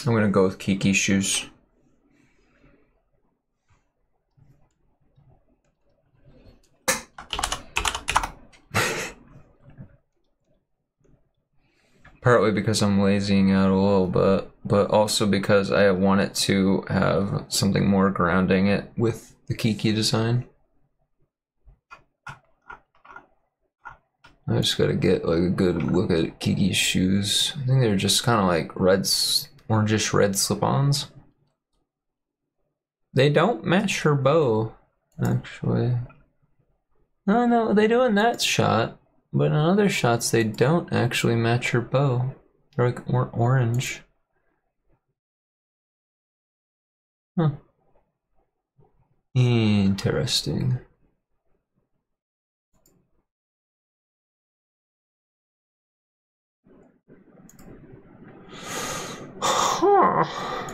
I'm gonna go with Kiki shoes. Partly because I'm lazying out a little bit, but also because I wanted to have something more grounding it with the Kiki design. I just gotta get like a good look at Kiki's shoes. I think they're just kind of like red, orangish red slip-ons. They don't match her bow, actually. No, no, they do in that shot, but in other shots they don't actually match her bow. They're like more orange. Huh. Interesting. Huh.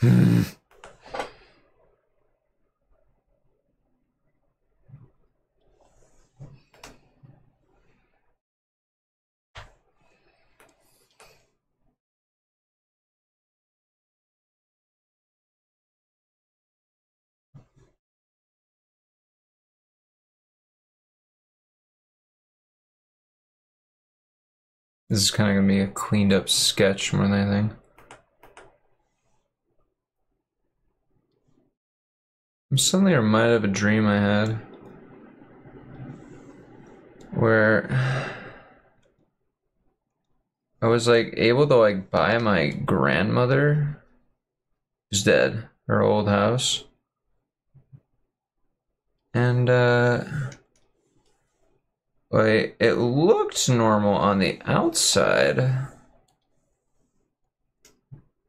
Hmm. This is kind of gonna be a cleaned up sketch more than anything. I'm suddenly reminded of a dream I had where I was like able to like buy my grandmother who's dead, her old house. And uh like it looked normal on the outside.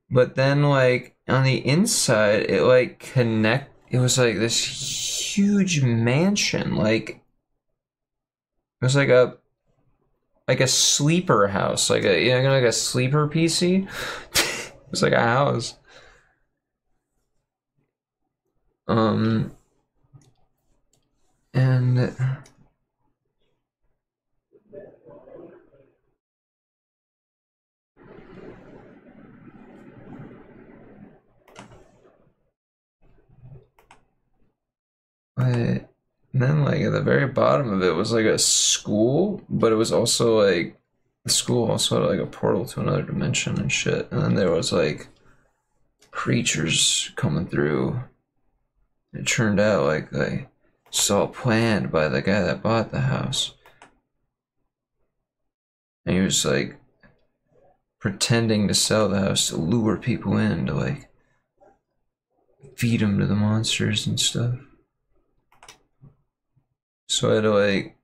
But then like on the inside it like connect it was like this huge mansion like it was like a like a sleeper house like a you know like a sleeper pc it was like a house. Um, and but then like at the very bottom of it was like a school, but it was also like the school also had like a portal to another dimension and shit. And then there was like creatures coming through. It turned out like they saw planned by the guy that bought the house. And he was like pretending to sell the house to lure people in to like feed them to the monsters and stuff. So I had to like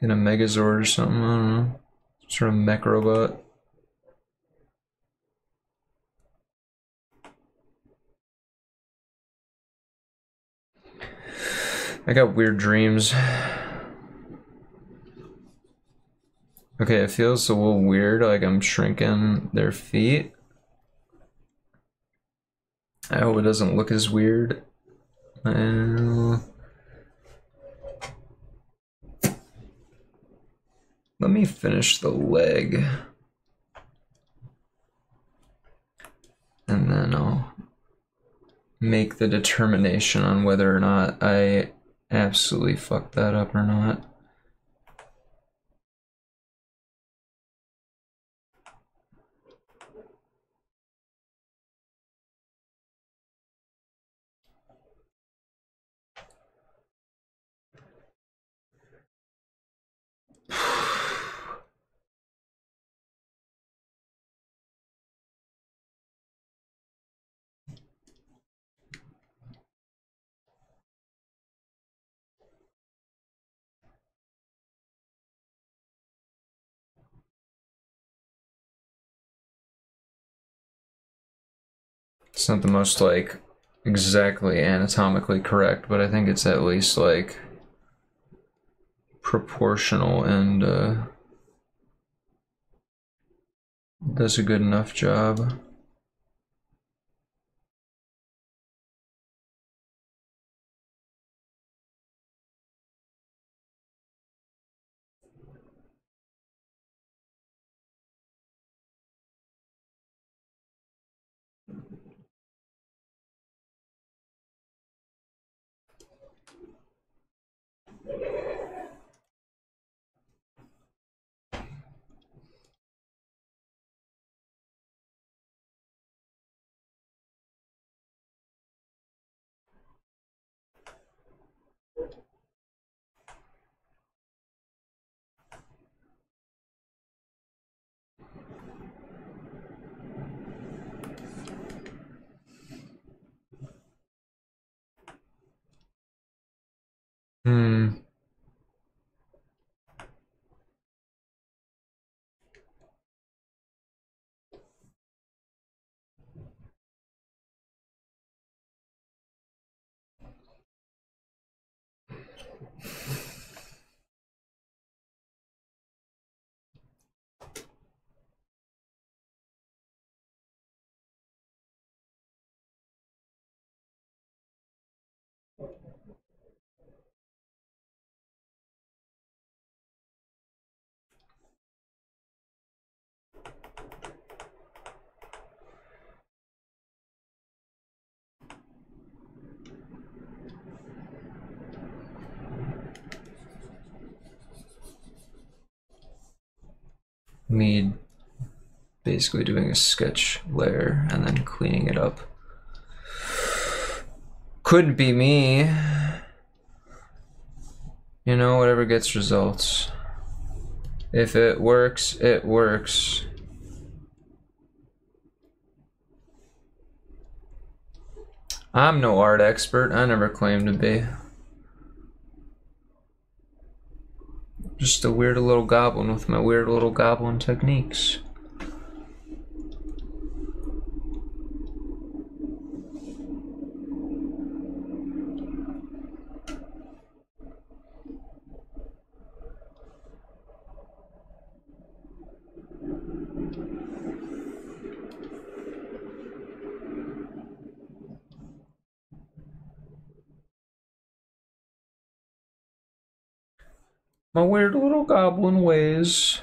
get a Megazord or something, I don't know. Sort of mech robot. I got weird dreams. Okay, it feels a little weird, like I'm shrinking their feet. I hope it doesn't look as weird. Uh, let me finish the leg. And then I'll make the determination on whether or not I absolutely fucked that up or not. It's not the most like exactly anatomically correct, but I think it's at least like proportional and uh, does a good enough job. Hmm. Me basically doing a sketch layer and then cleaning it up. Could be me. You know, whatever gets results. If it works, it works. I'm no art expert. I never claimed to be. Just a weird little goblin with my weird little goblin techniques. My weird little goblin ways.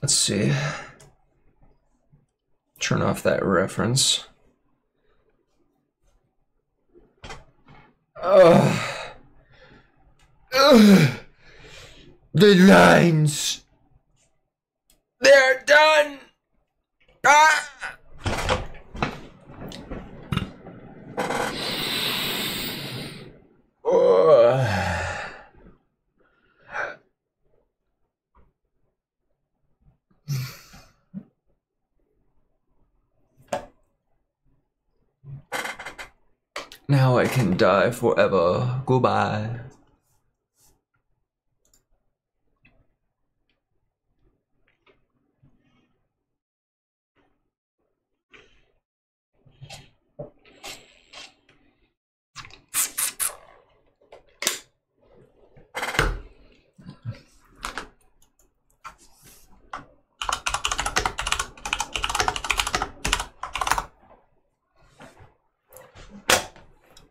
Let's see. Turn off that reference. Ugh. The lines. They're done. Ah. Now I can die forever. Goodbye.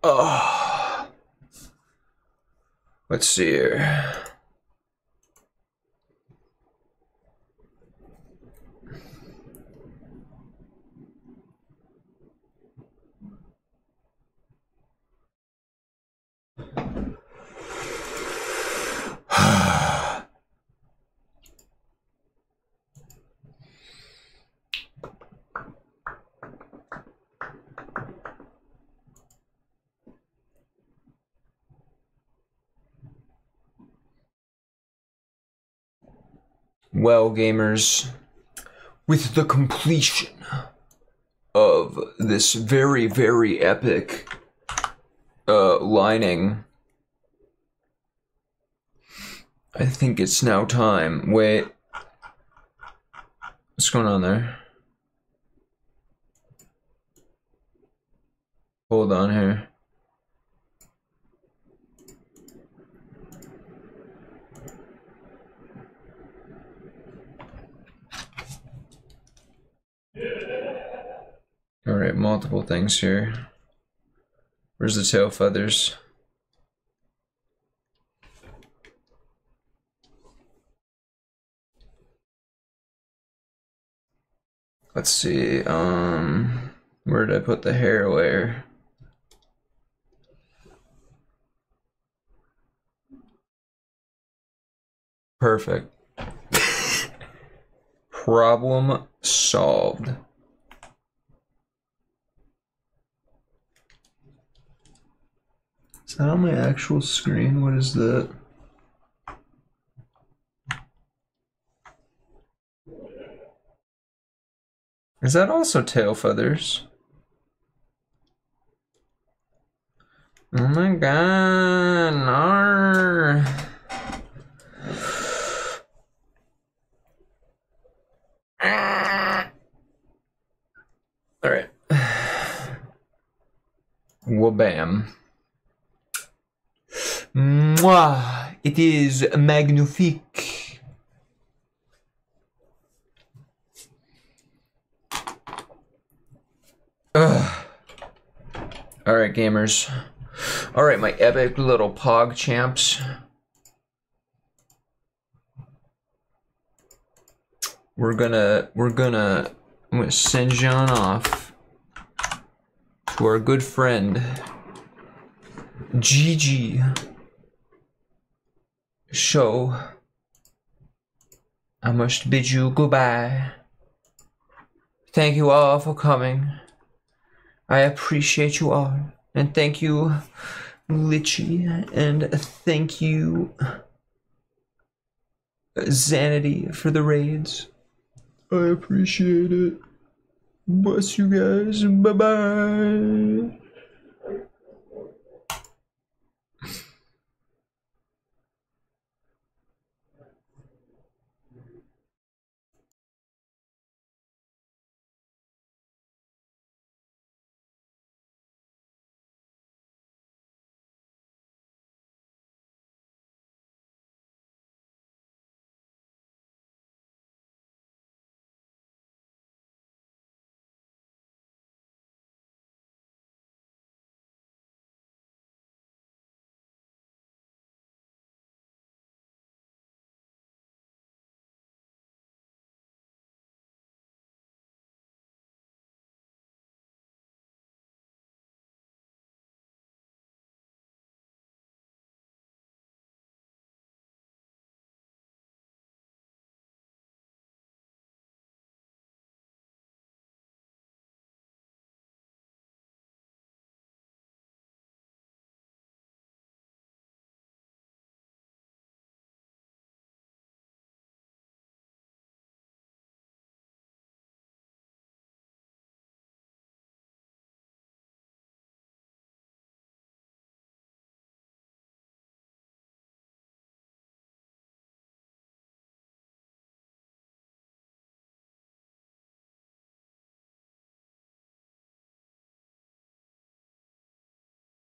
Oh. Let's see here. Well, gamers, with the completion of this very, very epic uh, lining, I think it's now time. Wait. What's going on there? Hold on here. Alright, multiple things here. Where's the tail feathers? Let's see, um, where did I put the hair layer? Perfect. Problem solved. Is that on my actual screen? What is that? Is that also tail feathers? Oh my god, no. All right. Well, bam. Mwah! It is magnifique. Ugh. All right, gamers. All right, my epic little pog champs. We're gonna, we're gonna, I'm gonna send John off to our good friend Gigi show. I must bid you goodbye. Thank you all for coming. I appreciate you all. And thank you, Litchi. And thank you, Zanity, for the raids. I appreciate it. Bless you guys. Bye bye.